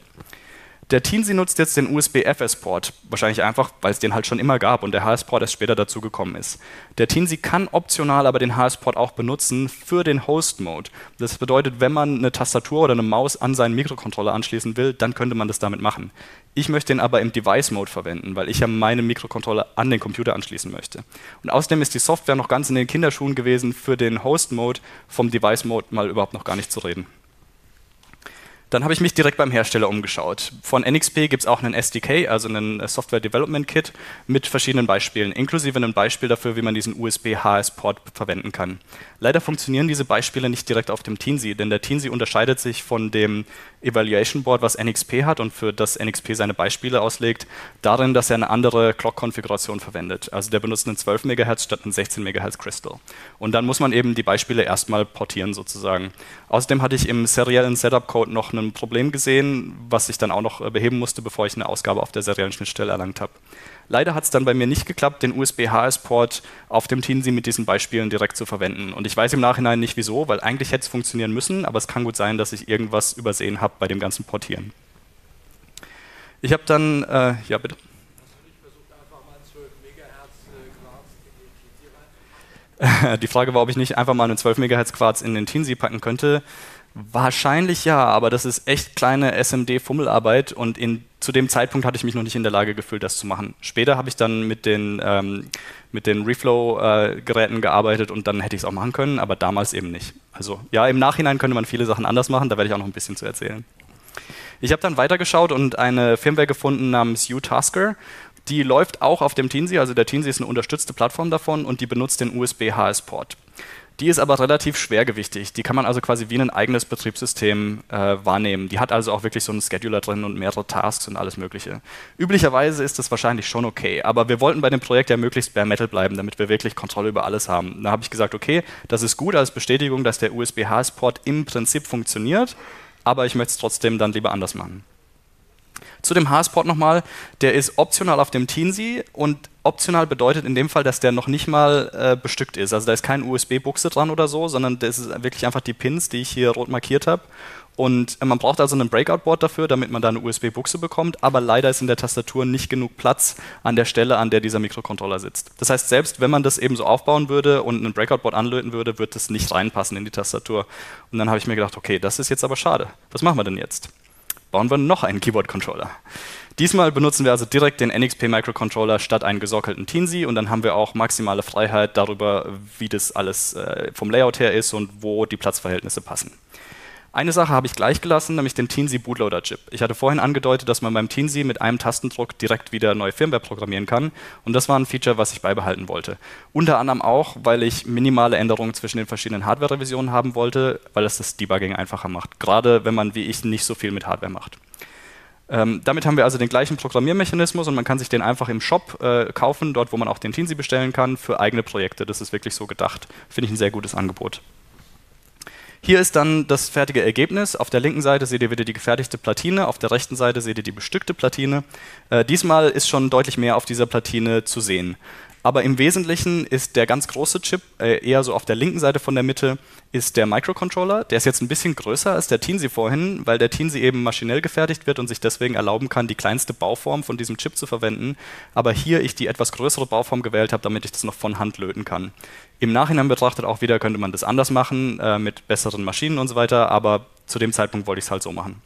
Der Teensy nutzt jetzt den USB-FS-Port, wahrscheinlich einfach, weil es den halt schon immer gab und der HS-Port erst später dazugekommen ist. Der Teensy kann optional aber den HS-Port auch benutzen für den Host-Mode. Das bedeutet, wenn man eine Tastatur oder eine Maus an seinen Mikrocontroller anschließen will, dann könnte man das damit machen. Ich möchte den aber im Device-Mode verwenden, weil ich ja meinen Mikrocontroller an den Computer anschließen möchte. Und außerdem ist die Software noch ganz in den Kinderschuhen gewesen, für den Host-Mode vom Device-Mode mal überhaupt noch gar nicht zu reden. Dann habe ich mich direkt beim Hersteller umgeschaut. Von NXP gibt es auch einen SDK, also einen äh, Software Development Kit mit verschiedenen Beispielen, inklusive einem Beispiel dafür, wie man diesen USB-HS-Port verwenden kann. Leider funktionieren diese Beispiele nicht direkt auf dem Teensy, denn der Teensy unterscheidet sich von dem Evaluation Board, was NXP hat und für das NXP seine Beispiele auslegt, darin, dass er eine andere Clock-Konfiguration verwendet. Also der benutzt einen 12 MHz statt einen 16 MHz Crystal. Und dann muss man eben die Beispiele erstmal portieren sozusagen. Außerdem hatte ich im seriellen Setup-Code noch ein Problem gesehen, was ich dann auch noch äh, beheben musste, bevor ich eine Ausgabe auf der seriellen Schnittstelle erlangt habe. Leider hat es dann bei mir nicht geklappt, den USB-HS-Port auf dem Teensy mit diesen Beispielen direkt zu verwenden. Und ich weiß im Nachhinein nicht wieso, weil eigentlich hätte es funktionieren müssen, aber es kann gut sein, dass ich irgendwas übersehen habe bei dem ganzen Portieren. Ich habe dann, äh, ja bitte. Die Frage war, ob ich nicht einfach mal einen 12 MHz Quarz in den Teensy packen könnte. Wahrscheinlich ja, aber das ist echt kleine SMD-Fummelarbeit und in, zu dem Zeitpunkt hatte ich mich noch nicht in der Lage gefühlt, das zu machen. Später habe ich dann mit den, ähm, den Reflow-Geräten äh, gearbeitet und dann hätte ich es auch machen können, aber damals eben nicht. Also ja, im Nachhinein könnte man viele Sachen anders machen, da werde ich auch noch ein bisschen zu erzählen. Ich habe dann weitergeschaut und eine Firmware gefunden namens U-Tasker. Die läuft auch auf dem Teensy, also der Teensy ist eine unterstützte Plattform davon und die benutzt den USB-HS-Port. Die ist aber relativ schwergewichtig. Die kann man also quasi wie ein eigenes Betriebssystem äh, wahrnehmen. Die hat also auch wirklich so einen Scheduler drin und mehrere Tasks und alles Mögliche. Üblicherweise ist das wahrscheinlich schon okay, aber wir wollten bei dem Projekt ja möglichst bare metal bleiben, damit wir wirklich Kontrolle über alles haben. Da habe ich gesagt, okay, das ist gut als Bestätigung, dass der USB-HS-Port im Prinzip funktioniert, aber ich möchte es trotzdem dann lieber anders machen. Zu dem HS-Port nochmal, der ist optional auf dem Teensy und optional bedeutet in dem Fall, dass der noch nicht mal äh, bestückt ist. Also da ist kein USB-Buchse dran oder so, sondern das ist wirklich einfach die Pins, die ich hier rot markiert habe. Und äh, man braucht also ein Breakout-Board dafür, damit man da eine USB-Buchse bekommt, aber leider ist in der Tastatur nicht genug Platz an der Stelle, an der dieser Mikrocontroller sitzt. Das heißt, selbst wenn man das eben so aufbauen würde und ein Breakout-Board anlöten würde, wird das nicht reinpassen in die Tastatur. Und dann habe ich mir gedacht, okay, das ist jetzt aber schade. Was machen wir denn jetzt? Bauen wir noch einen Keyboard-Controller. Diesmal benutzen wir also direkt den NXP Microcontroller statt einen gesockelten Teensy und dann haben wir auch maximale Freiheit darüber, wie das alles äh, vom Layout her ist und wo die Platzverhältnisse passen. Eine Sache habe ich gleich gelassen, nämlich den Teensy Bootloader Chip. Ich hatte vorhin angedeutet, dass man beim Teensy mit einem Tastendruck direkt wieder neue Firmware programmieren kann und das war ein Feature, was ich beibehalten wollte. Unter anderem auch, weil ich minimale Änderungen zwischen den verschiedenen Hardware-Revisionen haben wollte, weil es das Debugging einfacher macht, gerade wenn man wie ich nicht so viel mit Hardware macht. Ähm, damit haben wir also den gleichen Programmiermechanismus und man kann sich den einfach im Shop äh, kaufen, dort wo man auch den Teensy bestellen kann, für eigene Projekte. Das ist wirklich so gedacht. Finde ich ein sehr gutes Angebot. Hier ist dann das fertige Ergebnis. Auf der linken Seite seht ihr wieder die gefertigte Platine, auf der rechten Seite seht ihr die bestückte Platine. Äh, diesmal ist schon deutlich mehr auf dieser Platine zu sehen. Aber im Wesentlichen ist der ganz große Chip, äh, eher so auf der linken Seite von der Mitte, ist der Microcontroller. Der ist jetzt ein bisschen größer als der Teensy vorhin, weil der Teensy eben maschinell gefertigt wird und sich deswegen erlauben kann, die kleinste Bauform von diesem Chip zu verwenden. Aber hier ich die etwas größere Bauform gewählt habe, damit ich das noch von Hand löten kann. Im Nachhinein betrachtet auch wieder könnte man das anders machen, äh, mit besseren Maschinen und so weiter, aber zu dem Zeitpunkt wollte ich es halt so machen.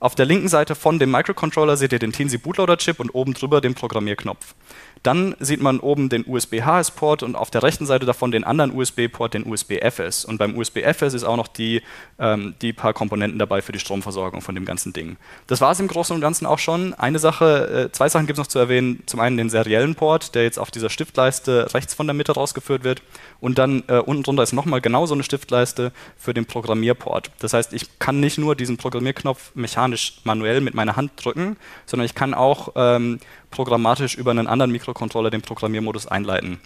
Auf der linken Seite von dem Microcontroller seht ihr den Teensy Bootloader Chip und oben drüber den Programmierknopf. Dann sieht man oben den USB-HS-Port und auf der rechten Seite davon den anderen USB-Port, den USB-FS. Und beim USB-FS ist auch noch die, ähm, die paar Komponenten dabei für die Stromversorgung von dem ganzen Ding. Das war es im Großen und Ganzen auch schon. Eine Sache, äh, zwei Sachen gibt es noch zu erwähnen. Zum einen den seriellen Port, der jetzt auf dieser Stiftleiste rechts von der Mitte rausgeführt wird. Und dann äh, unten drunter ist nochmal genau so eine Stiftleiste für den Programmierport. Das heißt, ich kann nicht nur diesen Programmierknopf mechanisch manuell mit meiner Hand drücken, sondern ich kann auch ähm, programmatisch über einen anderen Mikrocontroller den Programmiermodus einleiten.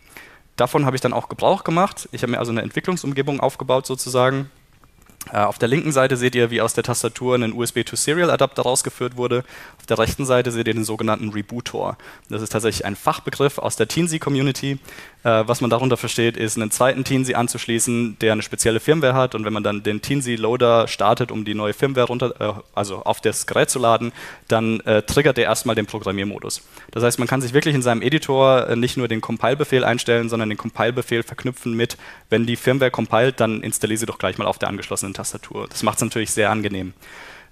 Davon habe ich dann auch Gebrauch gemacht. Ich habe mir also eine Entwicklungsumgebung aufgebaut sozusagen auf der linken Seite seht ihr, wie aus der Tastatur ein USB-to-Serial-Adapter rausgeführt wurde. Auf der rechten Seite seht ihr den sogenannten Rebootor. Das ist tatsächlich ein Fachbegriff aus der Teensy-Community. Äh, was man darunter versteht, ist, einen zweiten Teensy anzuschließen, der eine spezielle Firmware hat. Und wenn man dann den Teensy-Loader startet, um die neue Firmware runter, äh, also auf das Gerät zu laden, dann äh, triggert der erstmal den Programmiermodus. Das heißt, man kann sich wirklich in seinem Editor äh, nicht nur den Compile-Befehl einstellen, sondern den Compile-Befehl verknüpfen mit, wenn die Firmware compiled, dann installiere sie doch gleich mal auf der angeschlossenen Tastatur. Das macht es natürlich sehr angenehm.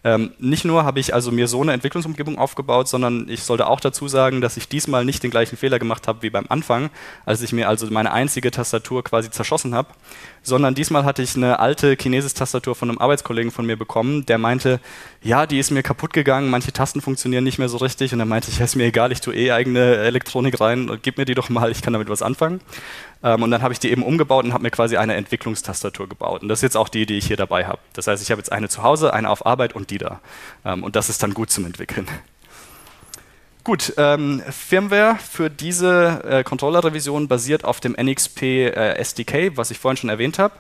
Ähm, nicht nur habe ich also mir so eine Entwicklungsumgebung aufgebaut, sondern ich sollte auch dazu sagen, dass ich diesmal nicht den gleichen Fehler gemacht habe wie beim Anfang, als ich mir also meine einzige Tastatur quasi zerschossen habe, sondern diesmal hatte ich eine alte Kinesis-Tastatur von einem Arbeitskollegen von mir bekommen, der meinte, ja, die ist mir kaputt gegangen, manche Tasten funktionieren nicht mehr so richtig und dann meinte ich, ja, ist mir egal, ich tue eh eigene Elektronik rein, gib mir die doch mal, ich kann damit was anfangen. Ähm, und dann habe ich die eben umgebaut und habe mir quasi eine Entwicklungstastatur gebaut. Und das ist jetzt auch die, die ich hier dabei habe. Das heißt, ich habe jetzt eine zu Hause, eine auf Arbeit und die da. Ähm, und das ist dann gut zum Entwickeln. Gut, ähm, Firmware für diese äh, Controller-Revision basiert auf dem NXP äh, SDK, was ich vorhin schon erwähnt habe.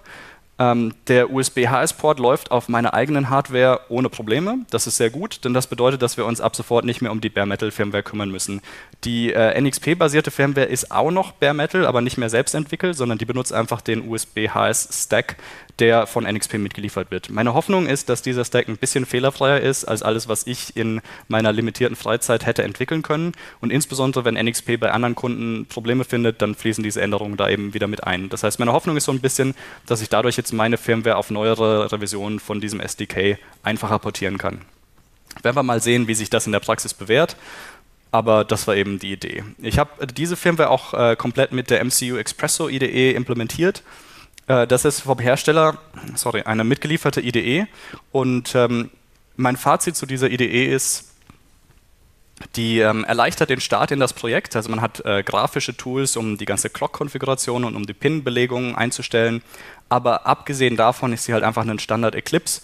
Ähm, der USB-HS-Port läuft auf meiner eigenen Hardware ohne Probleme. Das ist sehr gut, denn das bedeutet, dass wir uns ab sofort nicht mehr um die Bare Metal Firmware kümmern müssen. Die äh, NXP-basierte Firmware ist auch noch Bare Metal, aber nicht mehr selbst entwickelt, sondern die benutzt einfach den USB-HS-Stack, der von NXP mitgeliefert wird. Meine Hoffnung ist, dass dieser Stack ein bisschen fehlerfreier ist als alles, was ich in meiner limitierten Freizeit hätte entwickeln können. Und insbesondere, wenn NXP bei anderen Kunden Probleme findet, dann fließen diese Änderungen da eben wieder mit ein. Das heißt, meine Hoffnung ist so ein bisschen, dass ich dadurch jetzt meine Firmware auf neuere Revisionen von diesem SDK einfacher portieren kann. Werden wir mal sehen, wie sich das in der Praxis bewährt aber das war eben die Idee. Ich habe diese Firmware auch äh, komplett mit der MCU Expresso IDE implementiert. Äh, das ist vom Hersteller, sorry, eine mitgelieferte IDE. Und ähm, mein Fazit zu dieser IDE ist, die ähm, erleichtert den Start in das Projekt. Also man hat äh, grafische Tools, um die ganze Clock-Konfiguration und um die Pin-Belegungen einzustellen. Aber abgesehen davon ist sie halt einfach ein Standard Eclipse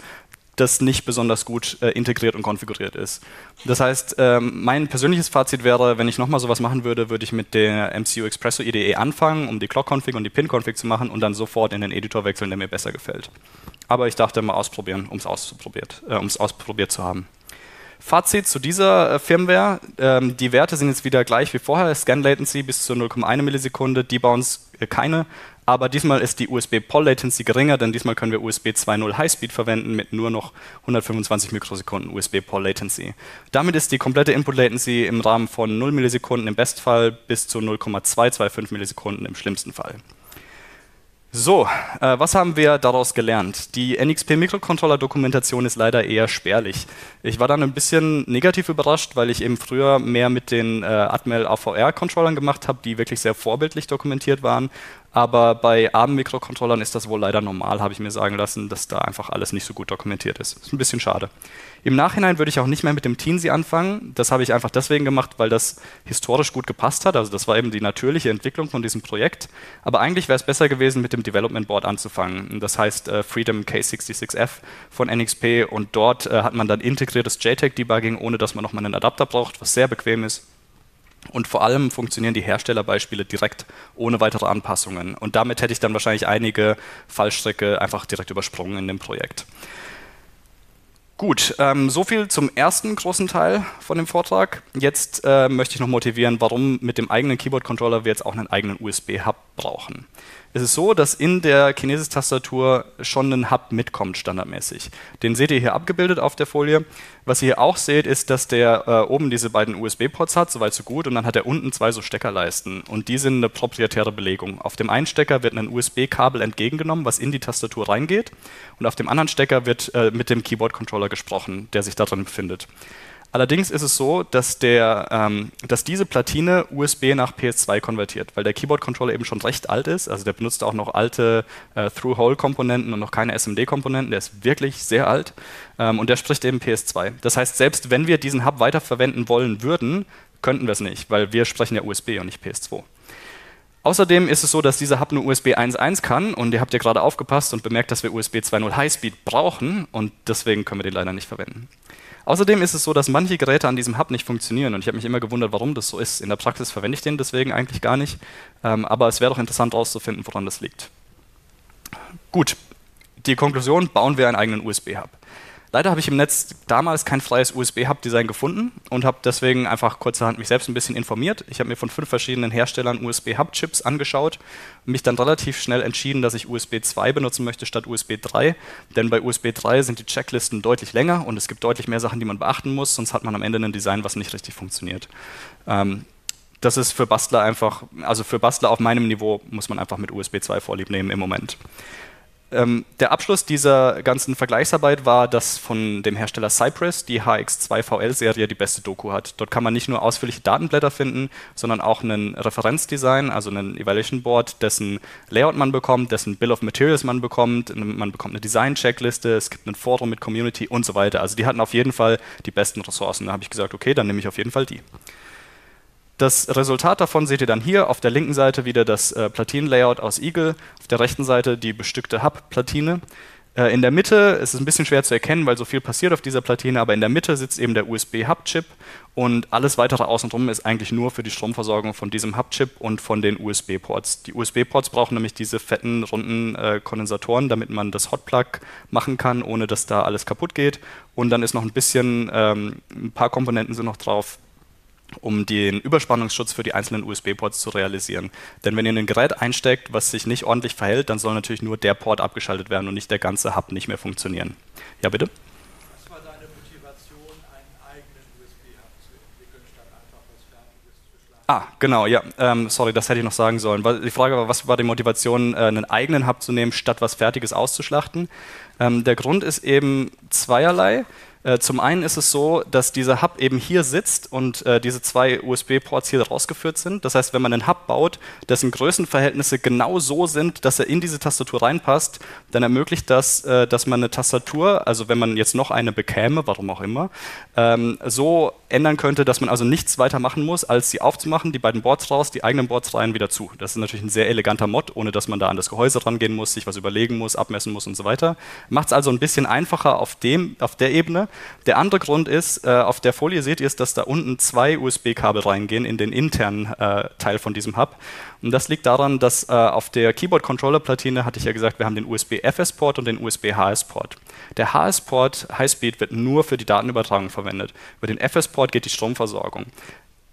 das nicht besonders gut äh, integriert und konfiguriert ist. Das heißt, ähm, mein persönliches Fazit wäre, wenn ich nochmal sowas machen würde, würde ich mit der MCU Expresso IDE anfangen, um die Clock-Config und die Pin-Config zu machen und dann sofort in den Editor wechseln, der mir besser gefällt. Aber ich dachte mal ausprobieren, um es ausprobiert, äh, ausprobiert zu haben. Fazit zu dieser äh, Firmware. Ähm, die Werte sind jetzt wieder gleich wie vorher. Scan Latency bis zu 0,1 Millisekunde, Debounce äh, keine aber diesmal ist die USB-Poll-Latency geringer, denn diesmal können wir USB 2.0 Highspeed verwenden mit nur noch 125 Mikrosekunden USB-Poll-Latency. Damit ist die komplette Input-Latency im Rahmen von 0 Millisekunden im Bestfall bis zu 0,225 Millisekunden im schlimmsten Fall. So, äh, was haben wir daraus gelernt? Die NXP-Mikrocontroller-Dokumentation ist leider eher spärlich. Ich war dann ein bisschen negativ überrascht, weil ich eben früher mehr mit den äh, Atmel AVR-Controllern gemacht habe, die wirklich sehr vorbildlich dokumentiert waren. Aber bei ARM-Mikrocontrollern ist das wohl leider normal, habe ich mir sagen lassen, dass da einfach alles nicht so gut dokumentiert ist. Ist ein bisschen schade. Im Nachhinein würde ich auch nicht mehr mit dem Teensy anfangen. Das habe ich einfach deswegen gemacht, weil das historisch gut gepasst hat. Also das war eben die natürliche Entwicklung von diesem Projekt. Aber eigentlich wäre es besser gewesen, mit dem Development Board anzufangen. Das heißt äh, Freedom K66F von NXP und dort äh, hat man dann integriertes JTAG-Debugging, ohne dass man nochmal einen Adapter braucht, was sehr bequem ist. Und vor allem funktionieren die Herstellerbeispiele direkt ohne weitere Anpassungen. Und damit hätte ich dann wahrscheinlich einige Fallstricke einfach direkt übersprungen in dem Projekt. Gut, ähm, so viel zum ersten großen Teil von dem Vortrag. Jetzt äh, möchte ich noch motivieren, warum mit dem eigenen Keyboard-Controller wir jetzt auch einen eigenen USB-Hub brauchen es ist so, dass in der Kinesis-Tastatur schon ein Hub mitkommt, standardmäßig. Den seht ihr hier abgebildet auf der Folie. Was ihr hier auch seht, ist, dass der äh, oben diese beiden USB-Ports hat, soweit so gut, und dann hat er unten zwei so Steckerleisten. Und die sind eine proprietäre Belegung. Auf dem einen Stecker wird ein USB-Kabel entgegengenommen, was in die Tastatur reingeht, und auf dem anderen Stecker wird äh, mit dem Keyboard-Controller gesprochen, der sich da drin befindet. Allerdings ist es so, dass, der, ähm, dass diese Platine USB nach PS2 konvertiert, weil der Keyboard-Controller eben schon recht alt ist. Also der benutzt auch noch alte äh, Through-Hole-Komponenten und noch keine SMD-Komponenten. Der ist wirklich sehr alt ähm, und der spricht eben PS2. Das heißt, selbst wenn wir diesen Hub weiterverwenden wollen würden, könnten wir es nicht, weil wir sprechen ja USB und nicht PS2. Außerdem ist es so, dass dieser Hub nur USB 1.1 kann und ihr habt ja gerade aufgepasst und bemerkt, dass wir USB 2.0 Highspeed brauchen und deswegen können wir den leider nicht verwenden. Außerdem ist es so, dass manche Geräte an diesem Hub nicht funktionieren und ich habe mich immer gewundert, warum das so ist. In der Praxis verwende ich den deswegen eigentlich gar nicht, ähm, aber es wäre doch interessant herauszufinden, woran das liegt. Gut, die Konklusion, bauen wir einen eigenen USB-Hub. Leider habe ich im Netz damals kein freies USB-Hub-Design gefunden und habe deswegen einfach kurzerhand mich selbst ein bisschen informiert. Ich habe mir von fünf verschiedenen Herstellern USB-Hub-Chips angeschaut und mich dann relativ schnell entschieden, dass ich USB 2 benutzen möchte statt USB 3, denn bei USB 3 sind die Checklisten deutlich länger und es gibt deutlich mehr Sachen, die man beachten muss, sonst hat man am Ende ein Design, was nicht richtig funktioniert. Ähm, das ist für Bastler einfach, also für Bastler auf meinem Niveau muss man einfach mit USB 2 vorlieb nehmen im Moment. Ähm, der Abschluss dieser ganzen Vergleichsarbeit war, dass von dem Hersteller Cypress die HX2VL-Serie die beste Doku hat. Dort kann man nicht nur ausführliche Datenblätter finden, sondern auch ein Referenzdesign, also ein Evaluation Board, dessen Layout man bekommt, dessen Bill of Materials man bekommt, man bekommt eine Design-Checkliste, es gibt ein Forum mit Community und so weiter. Also die hatten auf jeden Fall die besten Ressourcen. Da habe ich gesagt, okay, dann nehme ich auf jeden Fall die. Das Resultat davon seht ihr dann hier auf der linken Seite wieder das äh, Platinenlayout aus Eagle, auf der rechten Seite die bestückte Hub-Platine. Äh, in der Mitte ist es ein bisschen schwer zu erkennen, weil so viel passiert auf dieser Platine, aber in der Mitte sitzt eben der USB-Hub-Chip und alles weitere außenrum ist eigentlich nur für die Stromversorgung von diesem Hub-Chip und von den USB-Ports. Die USB-Ports brauchen nämlich diese fetten, runden äh, Kondensatoren, damit man das Hotplug machen kann, ohne dass da alles kaputt geht. Und dann ist noch ein bisschen, ähm, ein paar Komponenten sind noch drauf, um den Überspannungsschutz für die einzelnen USB-Ports zu realisieren. Denn wenn ihr ein Gerät einsteckt, was sich nicht ordentlich verhält, dann soll natürlich nur der Port abgeschaltet werden und nicht der ganze Hub nicht mehr funktionieren. Ja, bitte? Was war deine Motivation, einen eigenen USB-Hub zu entwickeln, statt einfach was Fertiges zu schlagen? Ah, genau, ja. Ähm, sorry, das hätte ich noch sagen sollen. Die Frage war, was war die Motivation, äh, einen eigenen Hub zu nehmen, statt was Fertiges auszuschlachten? Ähm, der Grund ist eben zweierlei. Äh, zum einen ist es so, dass dieser Hub eben hier sitzt und äh, diese zwei USB-Ports hier rausgeführt sind. Das heißt, wenn man einen Hub baut, dessen Größenverhältnisse genau so sind, dass er in diese Tastatur reinpasst, dann ermöglicht das, äh, dass man eine Tastatur, also wenn man jetzt noch eine bekäme, warum auch immer, ähm, so ändern könnte, dass man also nichts weiter machen muss, als sie aufzumachen, die beiden Boards raus, die eigenen Boards rein, wieder zu. Das ist natürlich ein sehr eleganter Mod, ohne dass man da an das Gehäuse rangehen muss, sich was überlegen muss, abmessen muss und so weiter. Macht es also ein bisschen einfacher auf, dem, auf der Ebene. Der andere Grund ist, äh, auf der Folie seht ihr es, dass da unten zwei USB-Kabel reingehen in den internen äh, Teil von diesem Hub. Und das liegt daran, dass äh, auf der Keyboard-Controller-Platine hatte ich ja gesagt, wir haben den USB-FS-Port und den USB-HS-Port. Der HS-Port Highspeed wird nur für die Datenübertragung verwendet. Über den FS-Port geht die Stromversorgung.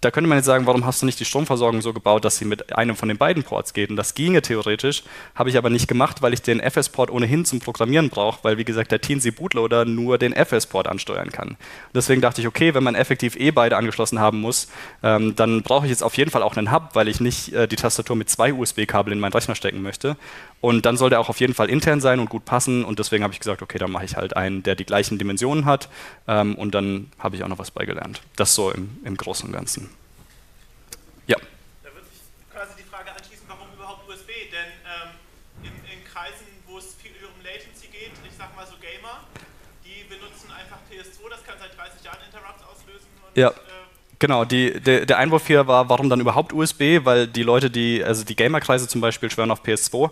Da könnte man jetzt sagen, warum hast du nicht die Stromversorgung so gebaut, dass sie mit einem von den beiden Ports geht? Und das ginge theoretisch, habe ich aber nicht gemacht, weil ich den FS-Port ohnehin zum Programmieren brauche, weil wie gesagt der Teensy Bootloader nur den FS-Port ansteuern kann. Deswegen dachte ich, okay, wenn man effektiv eh beide angeschlossen haben muss, ähm, dann brauche ich jetzt auf jeden Fall auch einen Hub, weil ich nicht äh, die Tastatur mit zwei USB-Kabeln in meinen Rechner stecken möchte. Und dann soll der auch auf jeden Fall intern sein und gut passen. Und deswegen habe ich gesagt, okay, dann mache ich halt einen, der die gleichen Dimensionen hat. Ähm, und dann habe ich auch noch was beigelernt. Das so im, im Großen und Ganzen. Ja. Da würde sich quasi die Frage anschließen, warum überhaupt USB? Denn ähm, in, in, Kreisen, wo es viel um Latency geht, ich sag mal so Gamer, die benutzen einfach PS2, das kann seit 30 Jahren Interrupts auslösen. Und, ja. Äh, Genau, die, der, der, Einwurf hier war, warum dann überhaupt USB? Weil die Leute, die, also die Gamerkreise zum Beispiel, schwören auf PS2.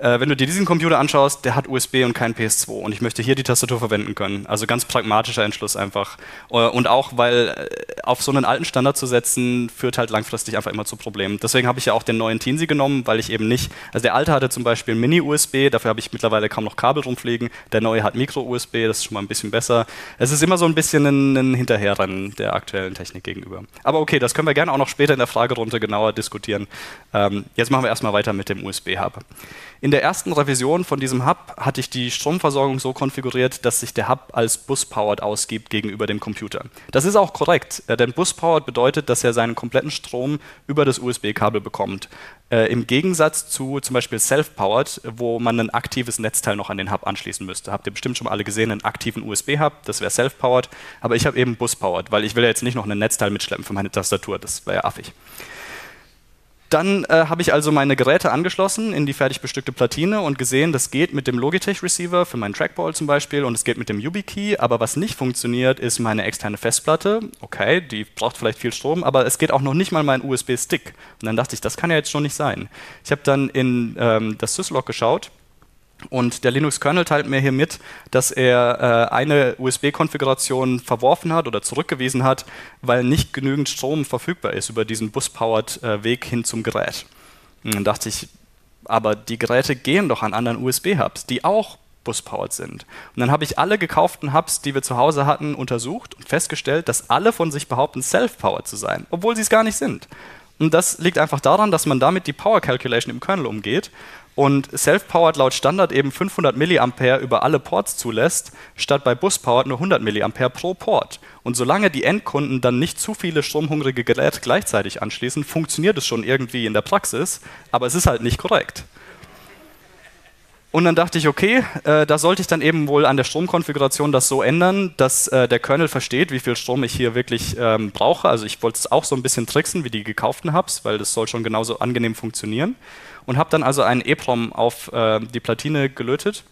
Äh, wenn du dir diesen Computer anschaust, der hat USB und kein PS2 und ich möchte hier die Tastatur verwenden können. Also ganz pragmatischer Entschluss einfach. Äh, und auch, weil äh, auf so einen alten Standard zu setzen, führt halt langfristig einfach immer zu Problemen. Deswegen habe ich ja auch den neuen Teensy genommen, weil ich eben nicht, also der alte hatte zum Beispiel Mini-USB, dafür habe ich mittlerweile kaum noch Kabel rumfliegen. Der neue hat Micro-USB, das ist schon mal ein bisschen besser. Es ist immer so ein bisschen ein, ein Hinterherrennen der aktuellen Technik gegenüber. Aber okay, das können wir gerne auch noch später in der Fragerunde genauer diskutieren. Ähm, jetzt machen wir erstmal weiter mit dem USB-Hub. In der ersten Revision von diesem Hub hatte ich die Stromversorgung so konfiguriert, dass sich der Hub als Bus-Powered ausgibt gegenüber dem Computer. Das ist auch korrekt, äh, denn Bus-Powered bedeutet, dass er seinen kompletten Strom über das USB-Kabel bekommt. Äh, Im Gegensatz zu zum Beispiel Self-Powered, wo man ein aktives Netzteil noch an den Hub anschließen müsste. Habt ihr bestimmt schon alle gesehen, einen aktiven USB-Hub, das wäre Self-Powered, aber ich habe eben Bus-Powered, weil ich will ja jetzt nicht noch ein Netzteil mitschleppen für meine Tastatur, das wäre ja affig. Dann äh, habe ich also meine Geräte angeschlossen in die fertig bestückte Platine und gesehen, das geht mit dem Logitech Receiver für meinen Trackball zum Beispiel und es geht mit dem YubiKey, aber was nicht funktioniert, ist meine externe Festplatte. Okay, die braucht vielleicht viel Strom, aber es geht auch noch nicht mal mein USB-Stick. Und dann dachte ich, das kann ja jetzt schon nicht sein. Ich habe dann in ähm, das Syslog geschaut und der Linux-Kernel teilt mir hier mit, dass er äh, eine USB-Konfiguration verworfen hat oder zurückgewiesen hat, weil nicht genügend Strom verfügbar ist über diesen Bus-Powered-Weg äh, hin zum Gerät. Und dann dachte ich, aber die Geräte gehen doch an anderen USB-Hubs, die auch Bus-Powered sind. Und dann habe ich alle gekauften Hubs, die wir zu Hause hatten, untersucht und festgestellt, dass alle von sich behaupten, self-powered zu sein, obwohl sie es gar nicht sind. Und das liegt einfach daran, dass man damit die Power Calculation im Kernel umgeht und Self-Powered laut Standard eben 500 mA über alle Ports zulässt, statt bei Bus-Powered nur 100 mA pro Port. Und solange die Endkunden dann nicht zu viele stromhungrige Geräte gleichzeitig anschließen, funktioniert es schon irgendwie in der Praxis, aber es ist halt nicht korrekt. Und dann dachte ich, okay, äh, da sollte ich dann eben wohl an der Stromkonfiguration das so ändern, dass äh, der Kernel versteht, wie viel Strom ich hier wirklich ähm, brauche. Also ich wollte es auch so ein bisschen tricksen wie die gekauften Hubs, weil das soll schon genauso angenehm funktionieren. Und habe dann also einen EEPROM auf äh, die Platine gelötet.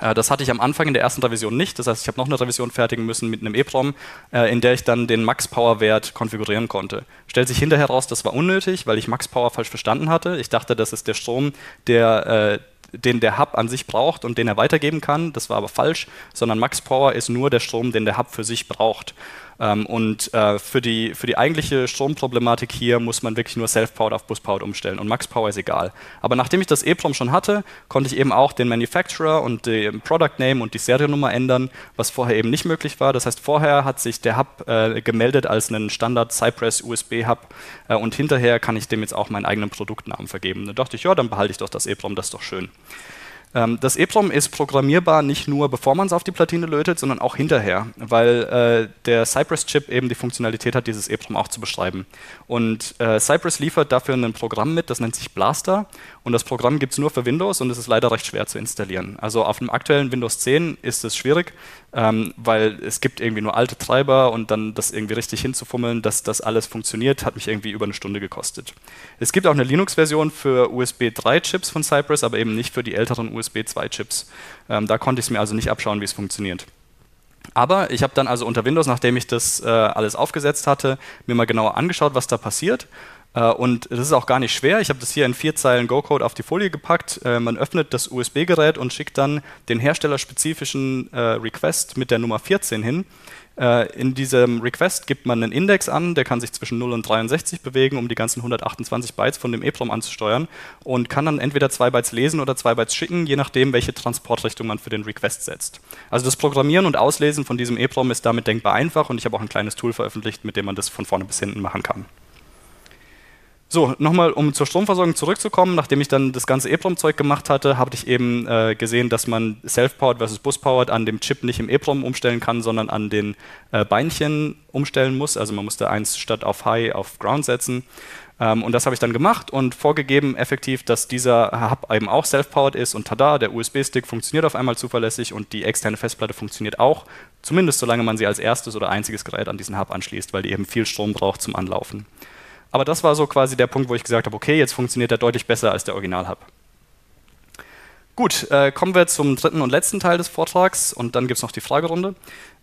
Äh, das hatte ich am Anfang in der ersten Revision nicht. Das heißt, ich habe noch eine Revision fertigen müssen mit einem EEPROM, äh, in der ich dann den Max-Power-Wert konfigurieren konnte. Stellt sich hinterher raus, das war unnötig, weil ich Max-Power falsch verstanden hatte. Ich dachte, das ist der Strom, der äh, den der Hub an sich braucht und den er weitergeben kann. Das war aber falsch, sondern Max Power ist nur der Strom, den der Hub für sich braucht. Ähm, und äh, für, die, für die eigentliche Stromproblematik hier muss man wirklich nur Self-Powered auf Bus-Powered umstellen und Max Power ist egal. Aber nachdem ich das EEPROM schon hatte, konnte ich eben auch den Manufacturer und den Product Name und die Seriennummer ändern, was vorher eben nicht möglich war. Das heißt, vorher hat sich der Hub äh, gemeldet als einen Standard Cypress USB Hub äh, und hinterher kann ich dem jetzt auch meinen eigenen Produktnamen vergeben. Da dachte ich, ja, dann behalte ich doch das EEPROM, das ist doch schön. Ähm, das EEPROM ist programmierbar nicht nur bevor man es auf die Platine lötet, sondern auch hinterher, weil äh, der Cypress-Chip eben die Funktionalität hat, dieses EEPROM auch zu beschreiben. Und äh, Cypress liefert dafür ein Programm mit, das nennt sich Blaster und das Programm gibt es nur für Windows und es ist leider recht schwer zu installieren. Also auf dem aktuellen Windows 10 ist es schwierig, ähm, weil es gibt irgendwie nur alte Treiber und dann das irgendwie richtig hinzufummeln, dass das alles funktioniert, hat mich irgendwie über eine Stunde gekostet. Es gibt auch eine Linux-Version für USB 3-Chips von Cypress, aber eben nicht für die älteren USB 2-Chips. Ähm, da konnte ich es mir also nicht abschauen, wie es funktioniert. Aber ich habe dann also unter Windows, nachdem ich das äh, alles aufgesetzt hatte, mir mal genauer angeschaut, was da passiert und das ist auch gar nicht schwer. Ich habe das hier in vier Zeilen Go-Code auf die Folie gepackt. Äh, man öffnet das USB-Gerät und schickt dann den herstellerspezifischen äh, Request mit der Nummer 14 hin. In diesem Request gibt man einen Index an, der kann sich zwischen 0 und 63 bewegen, um die ganzen 128 Bytes von dem EEPROM anzusteuern und kann dann entweder 2 Bytes lesen oder 2 Bytes schicken, je nachdem, welche Transportrichtung man für den Request setzt. Also das Programmieren und Auslesen von diesem EEPROM ist damit denkbar einfach und ich habe auch ein kleines Tool veröffentlicht, mit dem man das von vorne bis hinten machen kann. So, nochmal, um zur Stromversorgung zurückzukommen, nachdem ich dann das ganze EEPROM-Zeug gemacht hatte, habe ich eben äh, gesehen, dass man Self-Powered versus Bus-Powered an dem Chip nicht im EEPROM umstellen kann, sondern an den äh, Beinchen umstellen muss. Also man musste eins statt auf High auf Ground setzen. Ähm, und das habe ich dann gemacht und vorgegeben effektiv, dass dieser Hub eben auch Self-Powered ist und tada, der USB-Stick funktioniert auf einmal zuverlässig und die externe Festplatte funktioniert auch, zumindest solange man sie als erstes oder einziges Gerät an diesen Hub anschließt, weil die eben viel Strom braucht zum Anlaufen. Aber das war so quasi der Punkt, wo ich gesagt habe, okay, jetzt funktioniert er deutlich besser als der Original-Hub. Gut, äh, kommen wir zum dritten und letzten Teil des Vortrags und dann gibt es noch die Fragerunde.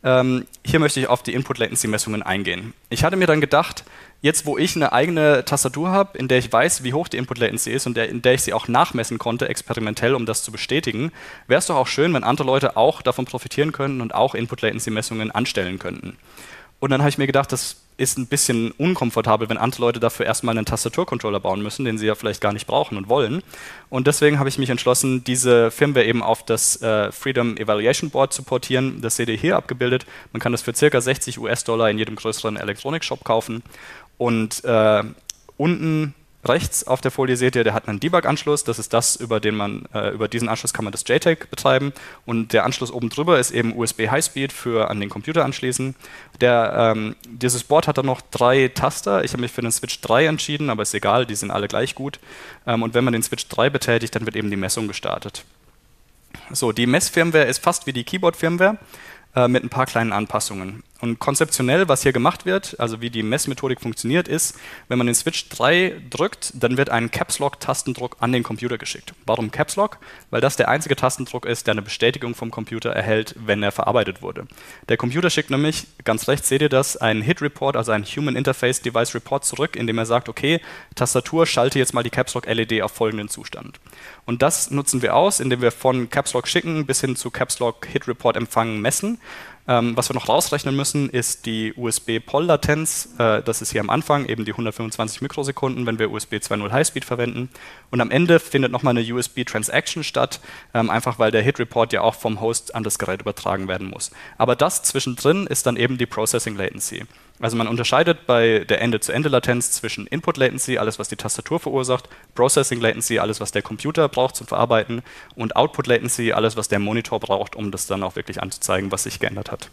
Ähm, hier möchte ich auf die Input-Latency-Messungen eingehen. Ich hatte mir dann gedacht, jetzt wo ich eine eigene Tastatur habe, in der ich weiß, wie hoch die Input-Latency ist und der, in der ich sie auch nachmessen konnte, experimentell, um das zu bestätigen, wäre es doch auch schön, wenn andere Leute auch davon profitieren könnten und auch Input-Latency-Messungen anstellen könnten. Und dann habe ich mir gedacht, das ist ein bisschen unkomfortabel, wenn andere Leute dafür erstmal einen Tastaturcontroller bauen müssen, den sie ja vielleicht gar nicht brauchen und wollen. Und deswegen habe ich mich entschlossen, diese Firmware eben auf das äh, Freedom Evaluation Board zu portieren. Das seht ihr hier abgebildet. Man kann das für circa 60 US-Dollar in jedem größeren Elektronikshop kaufen. Und äh, unten rechts auf der Folie seht ihr, der hat einen Debug-Anschluss. Das ist das, über den man, äh, über diesen Anschluss kann man das JTAG betreiben. Und der Anschluss oben drüber ist eben USB Highspeed für an den Computer anschließen. Der, ähm, dieses Board hat dann noch drei Taster. Ich habe mich für den Switch 3 entschieden, aber ist egal, die sind alle gleich gut. Ähm, und wenn man den Switch 3 betätigt, dann wird eben die Messung gestartet. So, die Messfirmware ist fast wie die Keyboard-Firmware äh, mit ein paar kleinen Anpassungen. Und konzeptionell, was hier gemacht wird, also wie die Messmethodik funktioniert, ist, wenn man den Switch 3 drückt, dann wird ein Caps Lock Tastendruck an den Computer geschickt. Warum Caps Lock? Weil das der einzige Tastendruck ist, der eine Bestätigung vom Computer erhält, wenn er verarbeitet wurde. Der Computer schickt nämlich, ganz rechts seht ihr das, einen Hit Report, also einen Human Interface Device Report zurück, in dem er sagt, okay, Tastatur, schalte jetzt mal die Caps Lock LED auf folgenden Zustand. Und das nutzen wir aus, indem wir von Caps Lock schicken bis hin zu Caps Lock Hit Report empfangen messen. Ähm, was wir noch rausrechnen müssen, ist die USB-Poll-Latenz. Äh, das ist hier am Anfang eben die 125 Mikrosekunden, wenn wir USB 2.0 Highspeed verwenden. Und am Ende findet nochmal eine USB-Transaction statt, ähm, einfach weil der Hit-Report ja auch vom Host an das Gerät übertragen werden muss. Aber das zwischendrin ist dann eben die Processing Latency. Also man unterscheidet bei der Ende-zu-Ende-Latenz zwischen Input-Latency, alles was die Tastatur verursacht, Processing-Latency, alles was der Computer braucht zum Verarbeiten und Output-Latency, alles was der Monitor braucht, um das dann auch wirklich anzuzeigen, was sich geändert hat.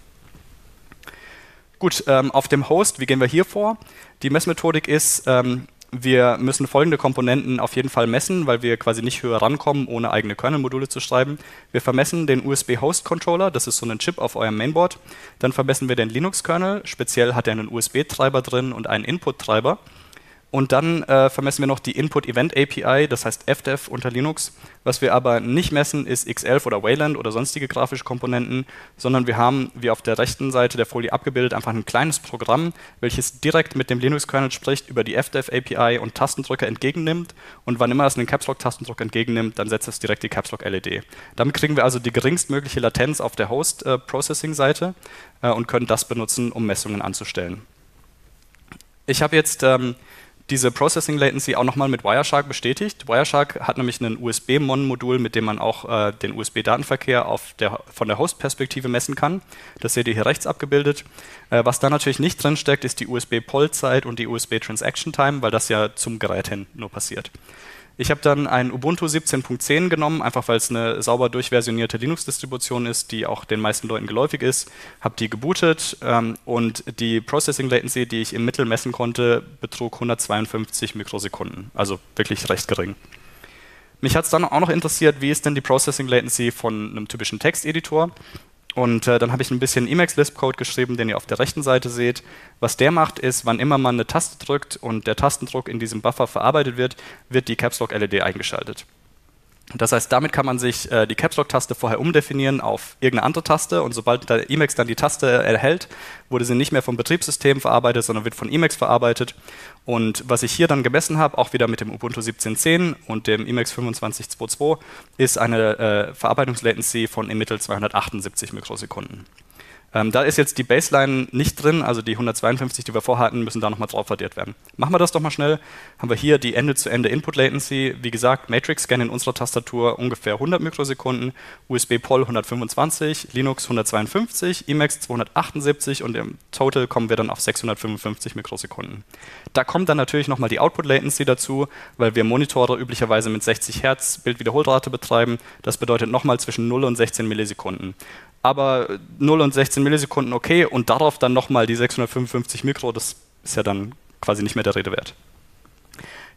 Gut, ähm, auf dem Host, wie gehen wir hier vor? Die Messmethodik ist, ähm, wir müssen folgende Komponenten auf jeden Fall messen, weil wir quasi nicht höher rankommen, ohne eigene Kernel-Module zu schreiben. Wir vermessen den USB-Host-Controller, das ist so ein Chip auf eurem Mainboard. Dann vermessen wir den Linux-Kernel, speziell hat er einen USB-Treiber drin und einen Input-Treiber. Und dann äh, vermessen wir noch die Input Event API, das heißt FDEV unter Linux. Was wir aber nicht messen, ist X11 oder Wayland oder sonstige grafische Komponenten, sondern wir haben, wie auf der rechten Seite der Folie abgebildet, einfach ein kleines Programm, welches direkt mit dem Linux-Kernel spricht, über die FDEV API und Tastendrücke entgegennimmt. Und wann immer es einen Caps Lock Tastendruck entgegennimmt, dann setzt es direkt die Caps Lock LED. Damit kriegen wir also die geringstmögliche Latenz auf der Host-Processing-Seite äh, äh, und können das benutzen, um Messungen anzustellen. Ich habe jetzt ähm, diese Processing Latency auch nochmal mit Wireshark bestätigt. Wireshark hat nämlich ein USB-Mon-Modul, mit dem man auch äh, den USB-Datenverkehr von der Host-Perspektive messen kann. Das seht ihr hier rechts abgebildet. Äh, was da natürlich nicht drin steckt, ist die USB-Poll-Zeit und die USB-Transaction-Time, weil das ja zum Gerät hin nur passiert. Ich habe dann ein Ubuntu 17.10 genommen, einfach weil es eine sauber durchversionierte Linux-Distribution ist, die auch den meisten Leuten geläufig ist. Habe die gebootet ähm, und die Processing Latency, die ich im Mittel messen konnte, betrug 152 Mikrosekunden, also wirklich recht gering. Mich hat es dann auch noch interessiert, wie ist denn die Processing Latency von einem typischen Texteditor? Und äh, dann habe ich ein bisschen Emacs Lisp Code geschrieben, den ihr auf der rechten Seite seht. Was der macht, ist, wann immer man eine Taste drückt und der Tastendruck in diesem Buffer verarbeitet wird, wird die Caps Lock LED eingeschaltet. Das heißt, damit kann man sich äh, die Caps Lock Taste vorher umdefinieren auf irgendeine andere Taste und sobald der Emacs dann die Taste erhält, wurde sie nicht mehr vom Betriebssystem verarbeitet, sondern wird von Emacs verarbeitet. Und was ich hier dann gemessen habe, auch wieder mit dem Ubuntu 17.10 und dem Emacs 25.2.2, ist eine äh, Verarbeitungslatency von im Mittel 278 Mikrosekunden. Ähm, da ist jetzt die Baseline nicht drin, also die 152, die wir vorhatten, müssen da nochmal drauf addiert werden. Machen wir das doch mal schnell. Haben wir hier die Ende-zu-Ende Input Latency. Wie gesagt, Matrix-Scan in unserer Tastatur ungefähr 100 Mikrosekunden, USB-Poll 125, Linux 152, Emacs 278 und im Total kommen wir dann auf 655 Mikrosekunden. Da kommt dann natürlich nochmal die Output-Latency dazu, weil wir Monitore üblicherweise mit 60 Hertz Bildwiederholrate betreiben. Das bedeutet nochmal zwischen 0 und 16 Millisekunden aber 0 und 16 Millisekunden okay und darauf dann nochmal die 655 Mikro, das ist ja dann quasi nicht mehr der Rede wert.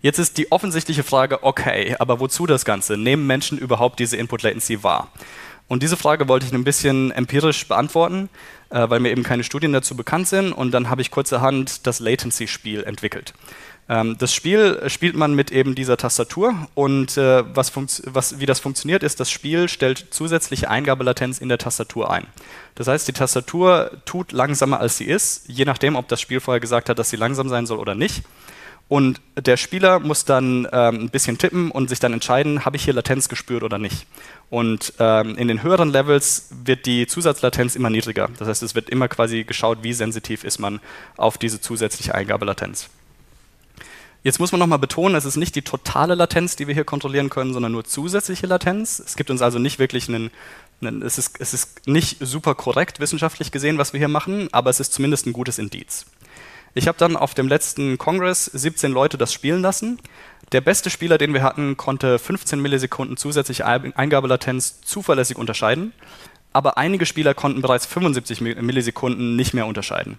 Jetzt ist die offensichtliche Frage, okay, aber wozu das Ganze? Nehmen Menschen überhaupt diese Input Latency wahr? Und diese Frage wollte ich ein bisschen empirisch beantworten, äh, weil mir eben keine Studien dazu bekannt sind und dann habe ich kurzerhand das Latency-Spiel entwickelt. Ähm, das Spiel spielt man mit eben dieser Tastatur und äh, was was, wie das funktioniert ist, das Spiel stellt zusätzliche Eingabelatenz in der Tastatur ein. Das heißt, die Tastatur tut langsamer als sie ist, je nachdem, ob das Spiel vorher gesagt hat, dass sie langsam sein soll oder nicht. Und der Spieler muss dann ähm, ein bisschen tippen und sich dann entscheiden, habe ich hier Latenz gespürt oder nicht. Und ähm, in den höheren Levels wird die Zusatzlatenz immer niedriger. Das heißt, es wird immer quasi geschaut, wie sensitiv ist man auf diese zusätzliche Eingabelatenz. Jetzt muss man nochmal betonen, es ist nicht die totale Latenz, die wir hier kontrollieren können, sondern nur zusätzliche Latenz. Es gibt uns also nicht wirklich einen, einen es, ist, es ist nicht super korrekt wissenschaftlich gesehen, was wir hier machen, aber es ist zumindest ein gutes Indiz. Ich habe dann auf dem letzten Kongress 17 Leute das spielen lassen. Der beste Spieler, den wir hatten, konnte 15 Millisekunden zusätzliche Eingabelatenz zuverlässig unterscheiden, aber einige Spieler konnten bereits 75 Millisekunden nicht mehr unterscheiden.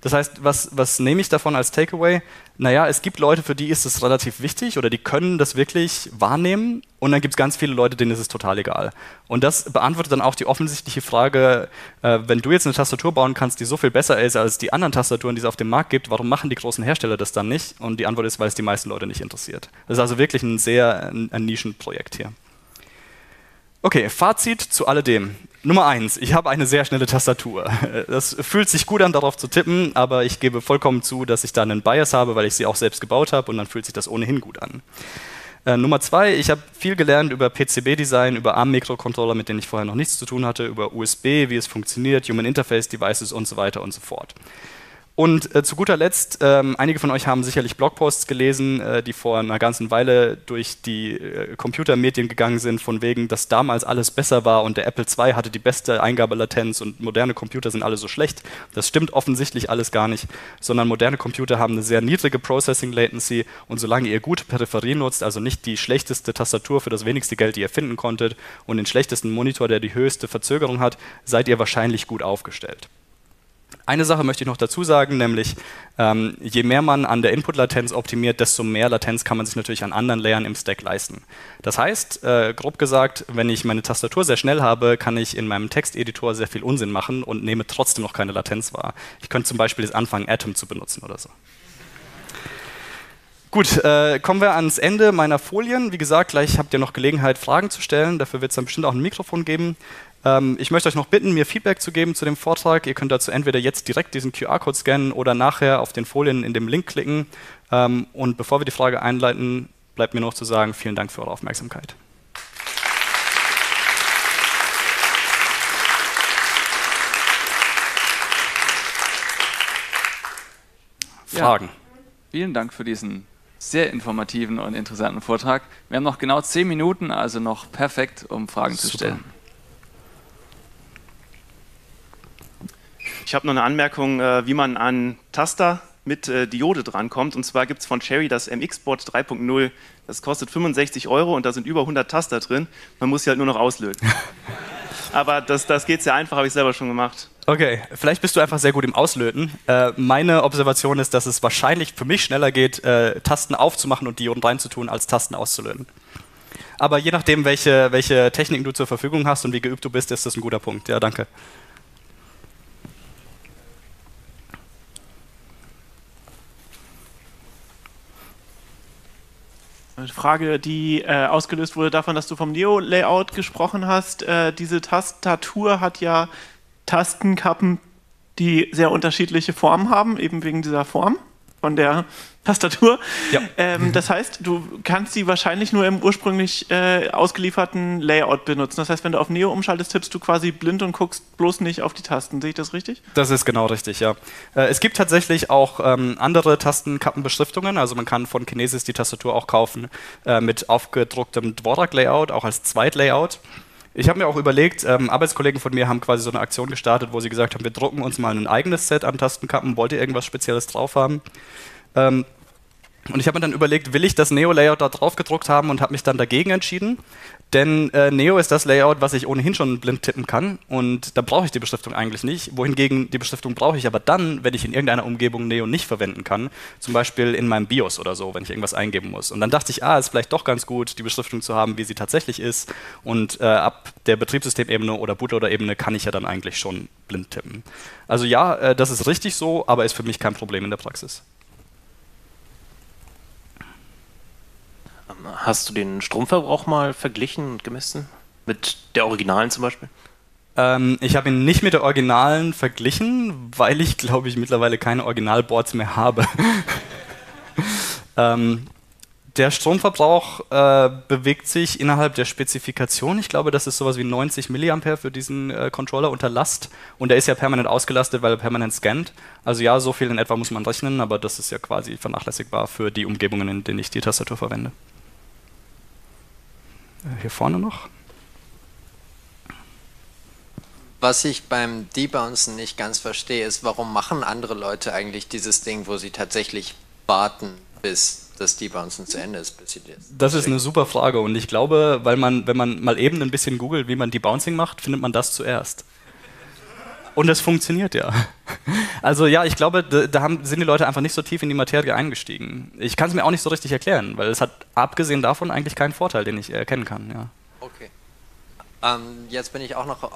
Das heißt, was, was nehme ich davon als Takeaway? Naja, es gibt Leute, für die ist es relativ wichtig oder die können das wirklich wahrnehmen und dann gibt es ganz viele Leute, denen ist es total egal. Und das beantwortet dann auch die offensichtliche Frage, äh, wenn du jetzt eine Tastatur bauen kannst, die so viel besser ist als die anderen Tastaturen, die es auf dem Markt gibt, warum machen die großen Hersteller das dann nicht? Und die Antwort ist, weil es die meisten Leute nicht interessiert. Das ist also wirklich ein sehr ein, ein Nischenprojekt hier. Okay, Fazit zu alledem. Nummer eins, ich habe eine sehr schnelle Tastatur. Das fühlt sich gut an, darauf zu tippen, aber ich gebe vollkommen zu, dass ich da einen Bias habe, weil ich sie auch selbst gebaut habe und dann fühlt sich das ohnehin gut an. Äh, Nummer zwei, ich habe viel gelernt über PCB-Design, über ARM-Mikrocontroller, mit denen ich vorher noch nichts zu tun hatte, über USB, wie es funktioniert, Human Interface Devices und so weiter und so fort. Und äh, zu guter Letzt, ähm, einige von euch haben sicherlich Blogposts gelesen, äh, die vor einer ganzen Weile durch die äh, Computermedien gegangen sind, von wegen, dass damals alles besser war und der Apple II hatte die beste Eingabelatenz und moderne Computer sind alle so schlecht. Das stimmt offensichtlich alles gar nicht, sondern moderne Computer haben eine sehr niedrige Processing Latency und solange ihr gute Peripherie nutzt, also nicht die schlechteste Tastatur für das wenigste Geld, die ihr finden konntet und den schlechtesten Monitor, der die höchste Verzögerung hat, seid ihr wahrscheinlich gut aufgestellt. Eine Sache möchte ich noch dazu sagen, nämlich ähm, je mehr man an der Input-Latenz optimiert, desto mehr Latenz kann man sich natürlich an anderen Layern im Stack leisten. Das heißt, äh, grob gesagt, wenn ich meine Tastatur sehr schnell habe, kann ich in meinem Texteditor sehr viel Unsinn machen und nehme trotzdem noch keine Latenz wahr. Ich könnte zum Beispiel jetzt anfangen, Atom zu benutzen oder so. Gut, äh, kommen wir ans Ende meiner Folien. Wie gesagt, gleich habt ihr noch Gelegenheit, Fragen zu stellen. Dafür wird es dann bestimmt auch ein Mikrofon geben. Ähm, ich möchte euch noch bitten, mir Feedback zu geben zu dem Vortrag. Ihr könnt dazu entweder jetzt direkt diesen QR-Code scannen oder nachher auf den Folien in dem Link klicken. Ähm, und bevor wir die Frage einleiten, bleibt mir noch zu sagen, vielen Dank für eure Aufmerksamkeit. Fragen. Ja, vielen Dank für diesen sehr informativen und interessanten Vortrag. Wir haben noch genau zehn Minuten, also noch perfekt, um Fragen Super. zu stellen. Ich habe noch eine Anmerkung, äh, wie man an Taster mit äh, Diode drankommt. Und zwar gibt es von Cherry das MX-Board 3.0. Das kostet 65 Euro und da sind über 100 Taster drin. Man muss sie halt nur noch auslöten. Aber das, das geht sehr einfach, habe ich selber schon gemacht. Okay, vielleicht bist du einfach sehr gut im Auslöten. Äh, meine Observation ist, dass es wahrscheinlich für mich schneller geht, äh, Tasten aufzumachen und Dioden reinzutun, als Tasten auszulöten. Aber je nachdem, welche, welche Techniken du zur Verfügung hast und wie geübt du bist, ist das ein guter Punkt. Ja, danke. Frage, die äh, ausgelöst wurde davon, dass du vom Neo-Layout gesprochen hast. Äh, diese Tastatur hat ja Tastenkappen, die sehr unterschiedliche Formen haben, eben wegen dieser Form von der Tastatur. Ja. Ähm, das heißt, du kannst sie wahrscheinlich nur im ursprünglich äh, ausgelieferten Layout benutzen. Das heißt, wenn du auf Neo umschaltest, tippst du quasi blind und guckst bloß nicht auf die Tasten. Sehe ich das richtig? Das ist genau richtig, ja. Äh, es gibt tatsächlich auch ähm, andere Tastenkappenbeschriftungen. Also man kann von Kinesis die Tastatur auch kaufen äh, mit aufgedrucktem Dvorak-Layout, auch als Zweit-Layout. Ich habe mir auch überlegt, ähm, Arbeitskollegen von mir haben quasi so eine Aktion gestartet, wo sie gesagt haben, wir drucken uns mal ein eigenes Set an Tastenkappen. Wollt ihr irgendwas Spezielles drauf haben? Ähm, und ich habe mir dann überlegt, will ich das Neo-Layout da drauf gedruckt haben und habe mich dann dagegen entschieden. Denn äh, Neo ist das Layout, was ich ohnehin schon blind tippen kann und da brauche ich die Beschriftung eigentlich nicht. Wohingegen die Beschriftung brauche ich aber dann, wenn ich in irgendeiner Umgebung Neo nicht verwenden kann. Zum Beispiel in meinem BIOS oder so, wenn ich irgendwas eingeben muss. Und dann dachte ich, ah, ist vielleicht doch ganz gut, die Beschriftung zu haben, wie sie tatsächlich ist. Und äh, ab der Betriebssystemebene oder Bootloader-Ebene kann ich ja dann eigentlich schon blind tippen. Also ja, äh, das ist richtig so, aber ist für mich kein Problem in der Praxis. Hast du den Stromverbrauch mal verglichen und gemessen? Mit der Originalen zum Beispiel? Ähm, ich habe ihn nicht mit der Originalen verglichen, weil ich, glaube ich, mittlerweile keine Originalboards mehr habe. ähm, der Stromverbrauch äh, bewegt sich innerhalb der Spezifikation. Ich glaube, das ist sowas wie 90 mA für diesen äh, Controller unter Last. Und der ist ja permanent ausgelastet, weil er permanent scannt. Also ja, so viel in etwa muss man rechnen, aber das ist ja quasi vernachlässigbar für die Umgebungen, in denen ich die Tastatur verwende. Hier vorne noch. Was ich beim Debouncen nicht ganz verstehe, ist, warum machen andere Leute eigentlich dieses Ding, wo sie tatsächlich warten, bis das Debouncen zu Ende ist, bis sie das. Das ist eine super Frage und ich glaube, weil man, wenn man mal eben ein bisschen googelt, wie man Debouncing macht, findet man das zuerst. Und es funktioniert ja. Also ja, ich glaube, da, da haben, sind die Leute einfach nicht so tief in die Materie eingestiegen. Ich kann es mir auch nicht so richtig erklären, weil es hat abgesehen davon eigentlich keinen Vorteil, den ich erkennen kann. Ja. Okay. Ähm, jetzt bin ich auch noch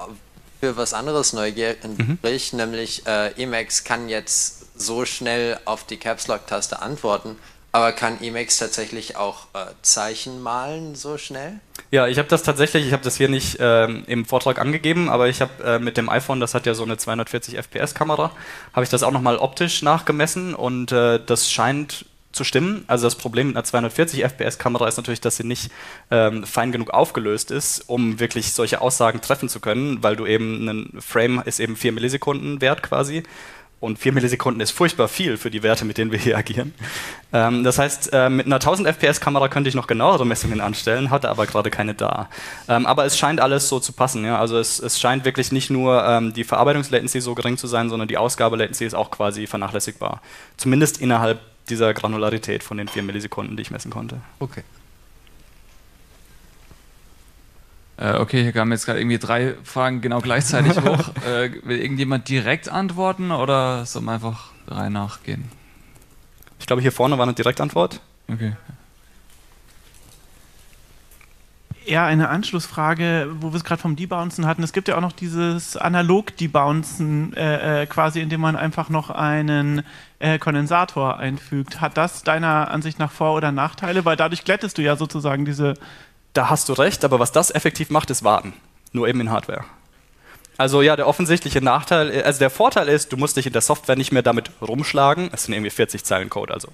für was anderes neugierig, mhm. nämlich äh, Emacs kann jetzt so schnell auf die Caps Lock Taste antworten. Aber kann Emacs tatsächlich auch äh, Zeichen malen so schnell? Ja, ich habe das tatsächlich, ich habe das hier nicht ähm, im Vortrag angegeben, aber ich habe äh, mit dem iPhone, das hat ja so eine 240 FPS Kamera, habe ich das auch nochmal optisch nachgemessen und äh, das scheint zu stimmen. Also das Problem mit einer 240 FPS Kamera ist natürlich, dass sie nicht ähm, fein genug aufgelöst ist, um wirklich solche Aussagen treffen zu können, weil du eben ein Frame ist eben 4 Millisekunden wert quasi und 4 Millisekunden ist furchtbar viel für die Werte, mit denen wir hier agieren. Ähm, das heißt, äh, mit einer 1000 FPS-Kamera könnte ich noch genauere Messungen anstellen, hatte aber gerade keine da. Ähm, aber es scheint alles so zu passen. Ja? Also es, es scheint wirklich nicht nur ähm, die Verarbeitungslatency so gering zu sein, sondern die Ausgabelatency ist auch quasi vernachlässigbar. Zumindest innerhalb dieser Granularität von den 4 Millisekunden, die ich messen konnte. Okay. Äh, okay, hier kamen jetzt gerade irgendwie drei Fragen genau gleichzeitig hoch. Äh, will irgendjemand direkt antworten oder soll man einfach drei nachgehen? Ich glaube, hier vorne war eine Direktantwort. Okay. Ja, eine Anschlussfrage, wo wir es gerade vom Debouncen hatten. Es gibt ja auch noch dieses Analog-Debouncen, äh, äh, quasi, indem man einfach noch einen äh, Kondensator einfügt. Hat das deiner Ansicht nach Vor- oder Nachteile? Weil dadurch glättest du ja sozusagen diese. Da hast du recht, aber was das effektiv macht, ist warten. Nur eben in Hardware. Also ja, der offensichtliche Nachteil, also der Vorteil ist, du musst dich in der Software nicht mehr damit rumschlagen. Es sind irgendwie 40 Zeilen Code, also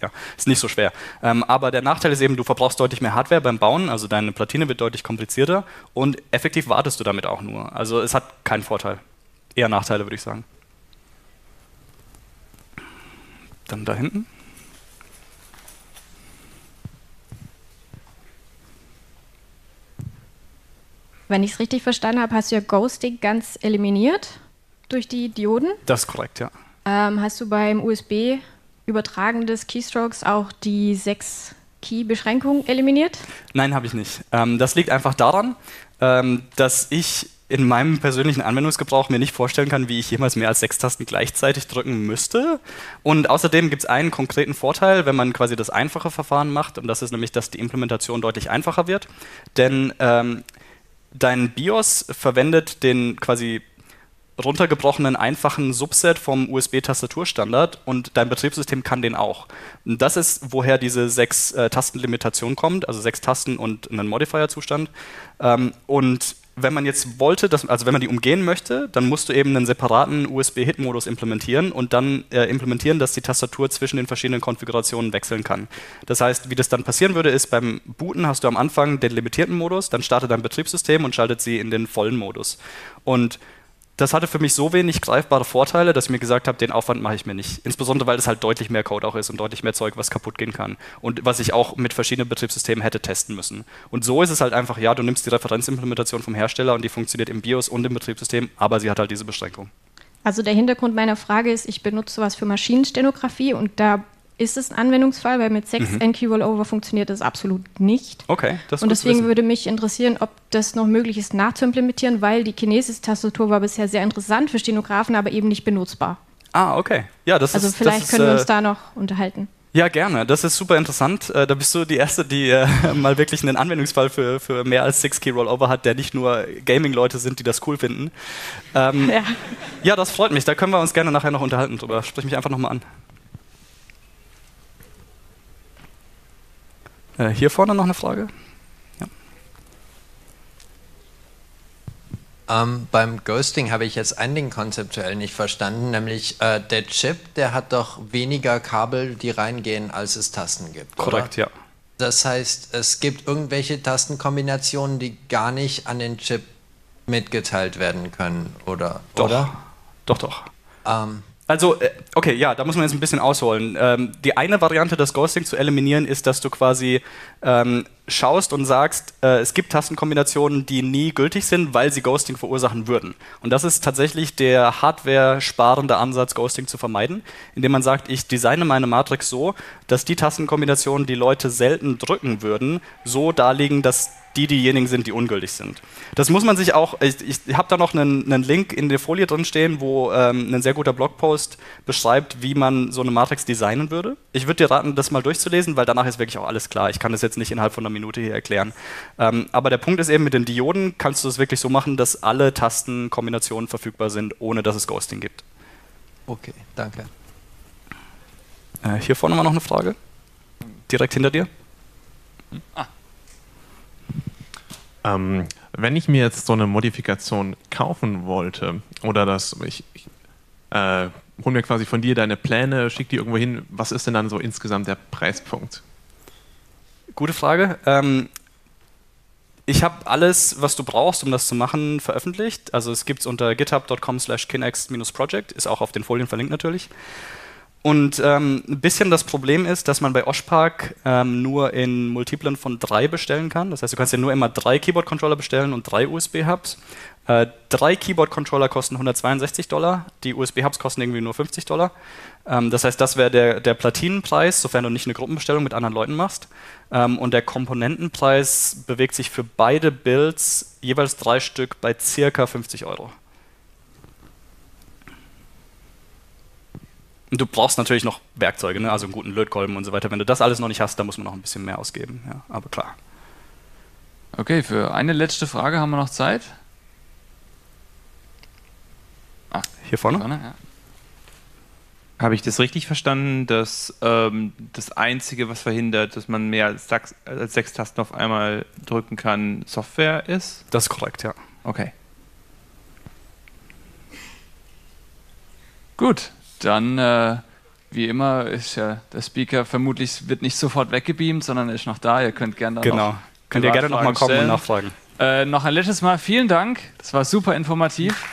ja, ist nicht so schwer. Ähm, aber der Nachteil ist eben, du verbrauchst deutlich mehr Hardware beim Bauen, also deine Platine wird deutlich komplizierter und effektiv wartest du damit auch nur. Also es hat keinen Vorteil. Eher Nachteile, würde ich sagen. Dann da hinten. Wenn ich es richtig verstanden habe, hast du ja Ghosting ganz eliminiert durch die Dioden. Das ist korrekt, ja. Ähm, hast du beim USB Übertragen des Keystrokes auch die 6 Key-Beschränkung eliminiert? Nein, habe ich nicht. Ähm, das liegt einfach daran, ähm, dass ich in meinem persönlichen Anwendungsgebrauch mir nicht vorstellen kann, wie ich jemals mehr als sechs Tasten gleichzeitig drücken müsste. Und außerdem gibt es einen konkreten Vorteil, wenn man quasi das einfache Verfahren macht, und das ist nämlich, dass die Implementation deutlich einfacher wird. Denn ähm, dein BIOS verwendet den quasi runtergebrochenen einfachen Subset vom USB-Tastaturstandard und dein Betriebssystem kann den auch. Und das ist, woher diese sechs äh, Tastenlimitation kommt, also sechs Tasten und einen Modifier-Zustand. Ähm, und wenn man jetzt wollte, dass, also wenn man die umgehen möchte, dann musst du eben einen separaten USB-Hit-Modus implementieren und dann äh, implementieren, dass die Tastatur zwischen den verschiedenen Konfigurationen wechseln kann. Das heißt, wie das dann passieren würde, ist beim Booten hast du am Anfang den limitierten Modus, dann startet dein Betriebssystem und schaltet sie in den vollen Modus. Und das hatte für mich so wenig greifbare Vorteile, dass ich mir gesagt habe, den Aufwand mache ich mir nicht. Insbesondere, weil es halt deutlich mehr Code auch ist und deutlich mehr Zeug, was kaputt gehen kann. Und was ich auch mit verschiedenen Betriebssystemen hätte testen müssen. Und so ist es halt einfach, ja, du nimmst die Referenzimplementation vom Hersteller und die funktioniert im BIOS und im Betriebssystem, aber sie hat halt diese Beschränkung. Also der Hintergrund meiner Frage ist, ich benutze sowas für Maschinenstenografie und da ist es ein Anwendungsfall, weil mit 6 mhm. NQ Rollover funktioniert das absolut nicht. Okay, das Und deswegen würde mich interessieren, ob das noch möglich ist nachzuimplementieren, weil die Kinesis-Tastatur war bisher sehr interessant für Stenografen, aber eben nicht benutzbar. Ah, okay. Ja, das also ist, vielleicht das können ist, wir uns äh, da noch unterhalten. Ja, gerne. Das ist super interessant. Äh, da bist du die Erste, die äh, mal wirklich einen Anwendungsfall für, für mehr als 6-Key-Rollover hat, der nicht nur Gaming-Leute sind, die das cool finden. Ähm, ja. ja, das freut mich. Da können wir uns gerne nachher noch unterhalten drüber. Sprich mich einfach nochmal an. Äh, hier vorne noch eine Frage. Ähm, beim Ghosting habe ich jetzt ein Ding konzeptuell nicht verstanden, nämlich äh, der Chip, der hat doch weniger Kabel, die reingehen, als es Tasten gibt. Korrekt, ja. Das heißt, es gibt irgendwelche Tastenkombinationen, die gar nicht an den Chip mitgeteilt werden können, oder? Doch, oder? doch, doch. Ähm, also, äh, okay, ja, da muss man jetzt ein bisschen ausholen. Ähm, die eine Variante, das Ghosting zu eliminieren, ist, dass du quasi ähm, schaust und sagst, äh, es gibt Tastenkombinationen, die nie gültig sind, weil sie Ghosting verursachen würden. Und das ist tatsächlich der hardware-sparende Ansatz, Ghosting zu vermeiden, indem man sagt, ich designe meine Matrix so, dass die Tastenkombinationen, die Leute selten drücken würden, so darlegen, dass die diejenigen sind, die ungültig sind. Das muss man sich auch, ich, ich habe da noch einen, einen, Link in der Folie drin stehen, wo ähm, ein sehr guter Blogpost beschreibt, wie man so eine Matrix designen würde. Ich würde dir raten, das mal durchzulesen, weil danach ist wirklich auch alles klar. Ich kann das jetzt nicht innerhalb von einer Minute hier erklären. Ähm, aber der Punkt ist eben, mit den Dioden kannst du es wirklich so machen, dass alle Tastenkombinationen verfügbar sind, ohne dass es Ghosting gibt. Okay, danke. Äh, hier vorne mal noch eine Frage. Direkt hinter dir. Ah. Ähm, wenn ich mir jetzt so eine Modifikation kaufen wollte oder das, ich, ich äh, hol mir quasi von dir deine Pläne, schick die irgendwo hin, was ist denn dann so insgesamt der Preispunkt? Gute Frage. Ähm, ich habe alles, was du brauchst, um das zu machen, veröffentlicht. Also es gibt es unter github.com slash kinex-project, ist auch auf den Folien verlinkt natürlich. Und ähm, ein bisschen das Problem ist, dass man bei Oshpark ähm, nur in Multiplen von drei bestellen kann. Das heißt, du kannst ja nur immer drei Keyboard-Controller bestellen und drei USB-Hubs. Äh, drei Keyboard-Controller kosten 162 Dollar, die USB-Hubs kosten irgendwie nur 50 Dollar. Ähm, das heißt, das wäre der, der Platinenpreis, sofern du nicht eine Gruppenbestellung mit anderen Leuten machst. Ähm, und der Komponentenpreis bewegt sich für beide Builds jeweils drei Stück bei circa 50 Euro. Und du brauchst natürlich noch Werkzeuge, ne? also einen guten Lötkolben und so weiter. Wenn du das alles noch nicht hast, dann muss man noch ein bisschen mehr ausgeben. Ja, aber klar. Okay, für eine letzte Frage haben wir noch Zeit. Ah, hier vorne? Hier vorne ja. Habe ich das richtig verstanden, dass ähm, das Einzige, was verhindert, dass man mehr als, sechs, als sechs Tasten auf einmal drücken kann, Software ist? Das ist korrekt, ja. Okay. Gut, dann äh, wie immer ist ja der Speaker vermutlich wird nicht sofort weggebeamt, sondern ist noch da. Ihr könnt gerne genau. Könnt ihr gerne nochmal kommen und nachfragen. Äh, noch ein letztes Mal vielen Dank. Das war super informativ.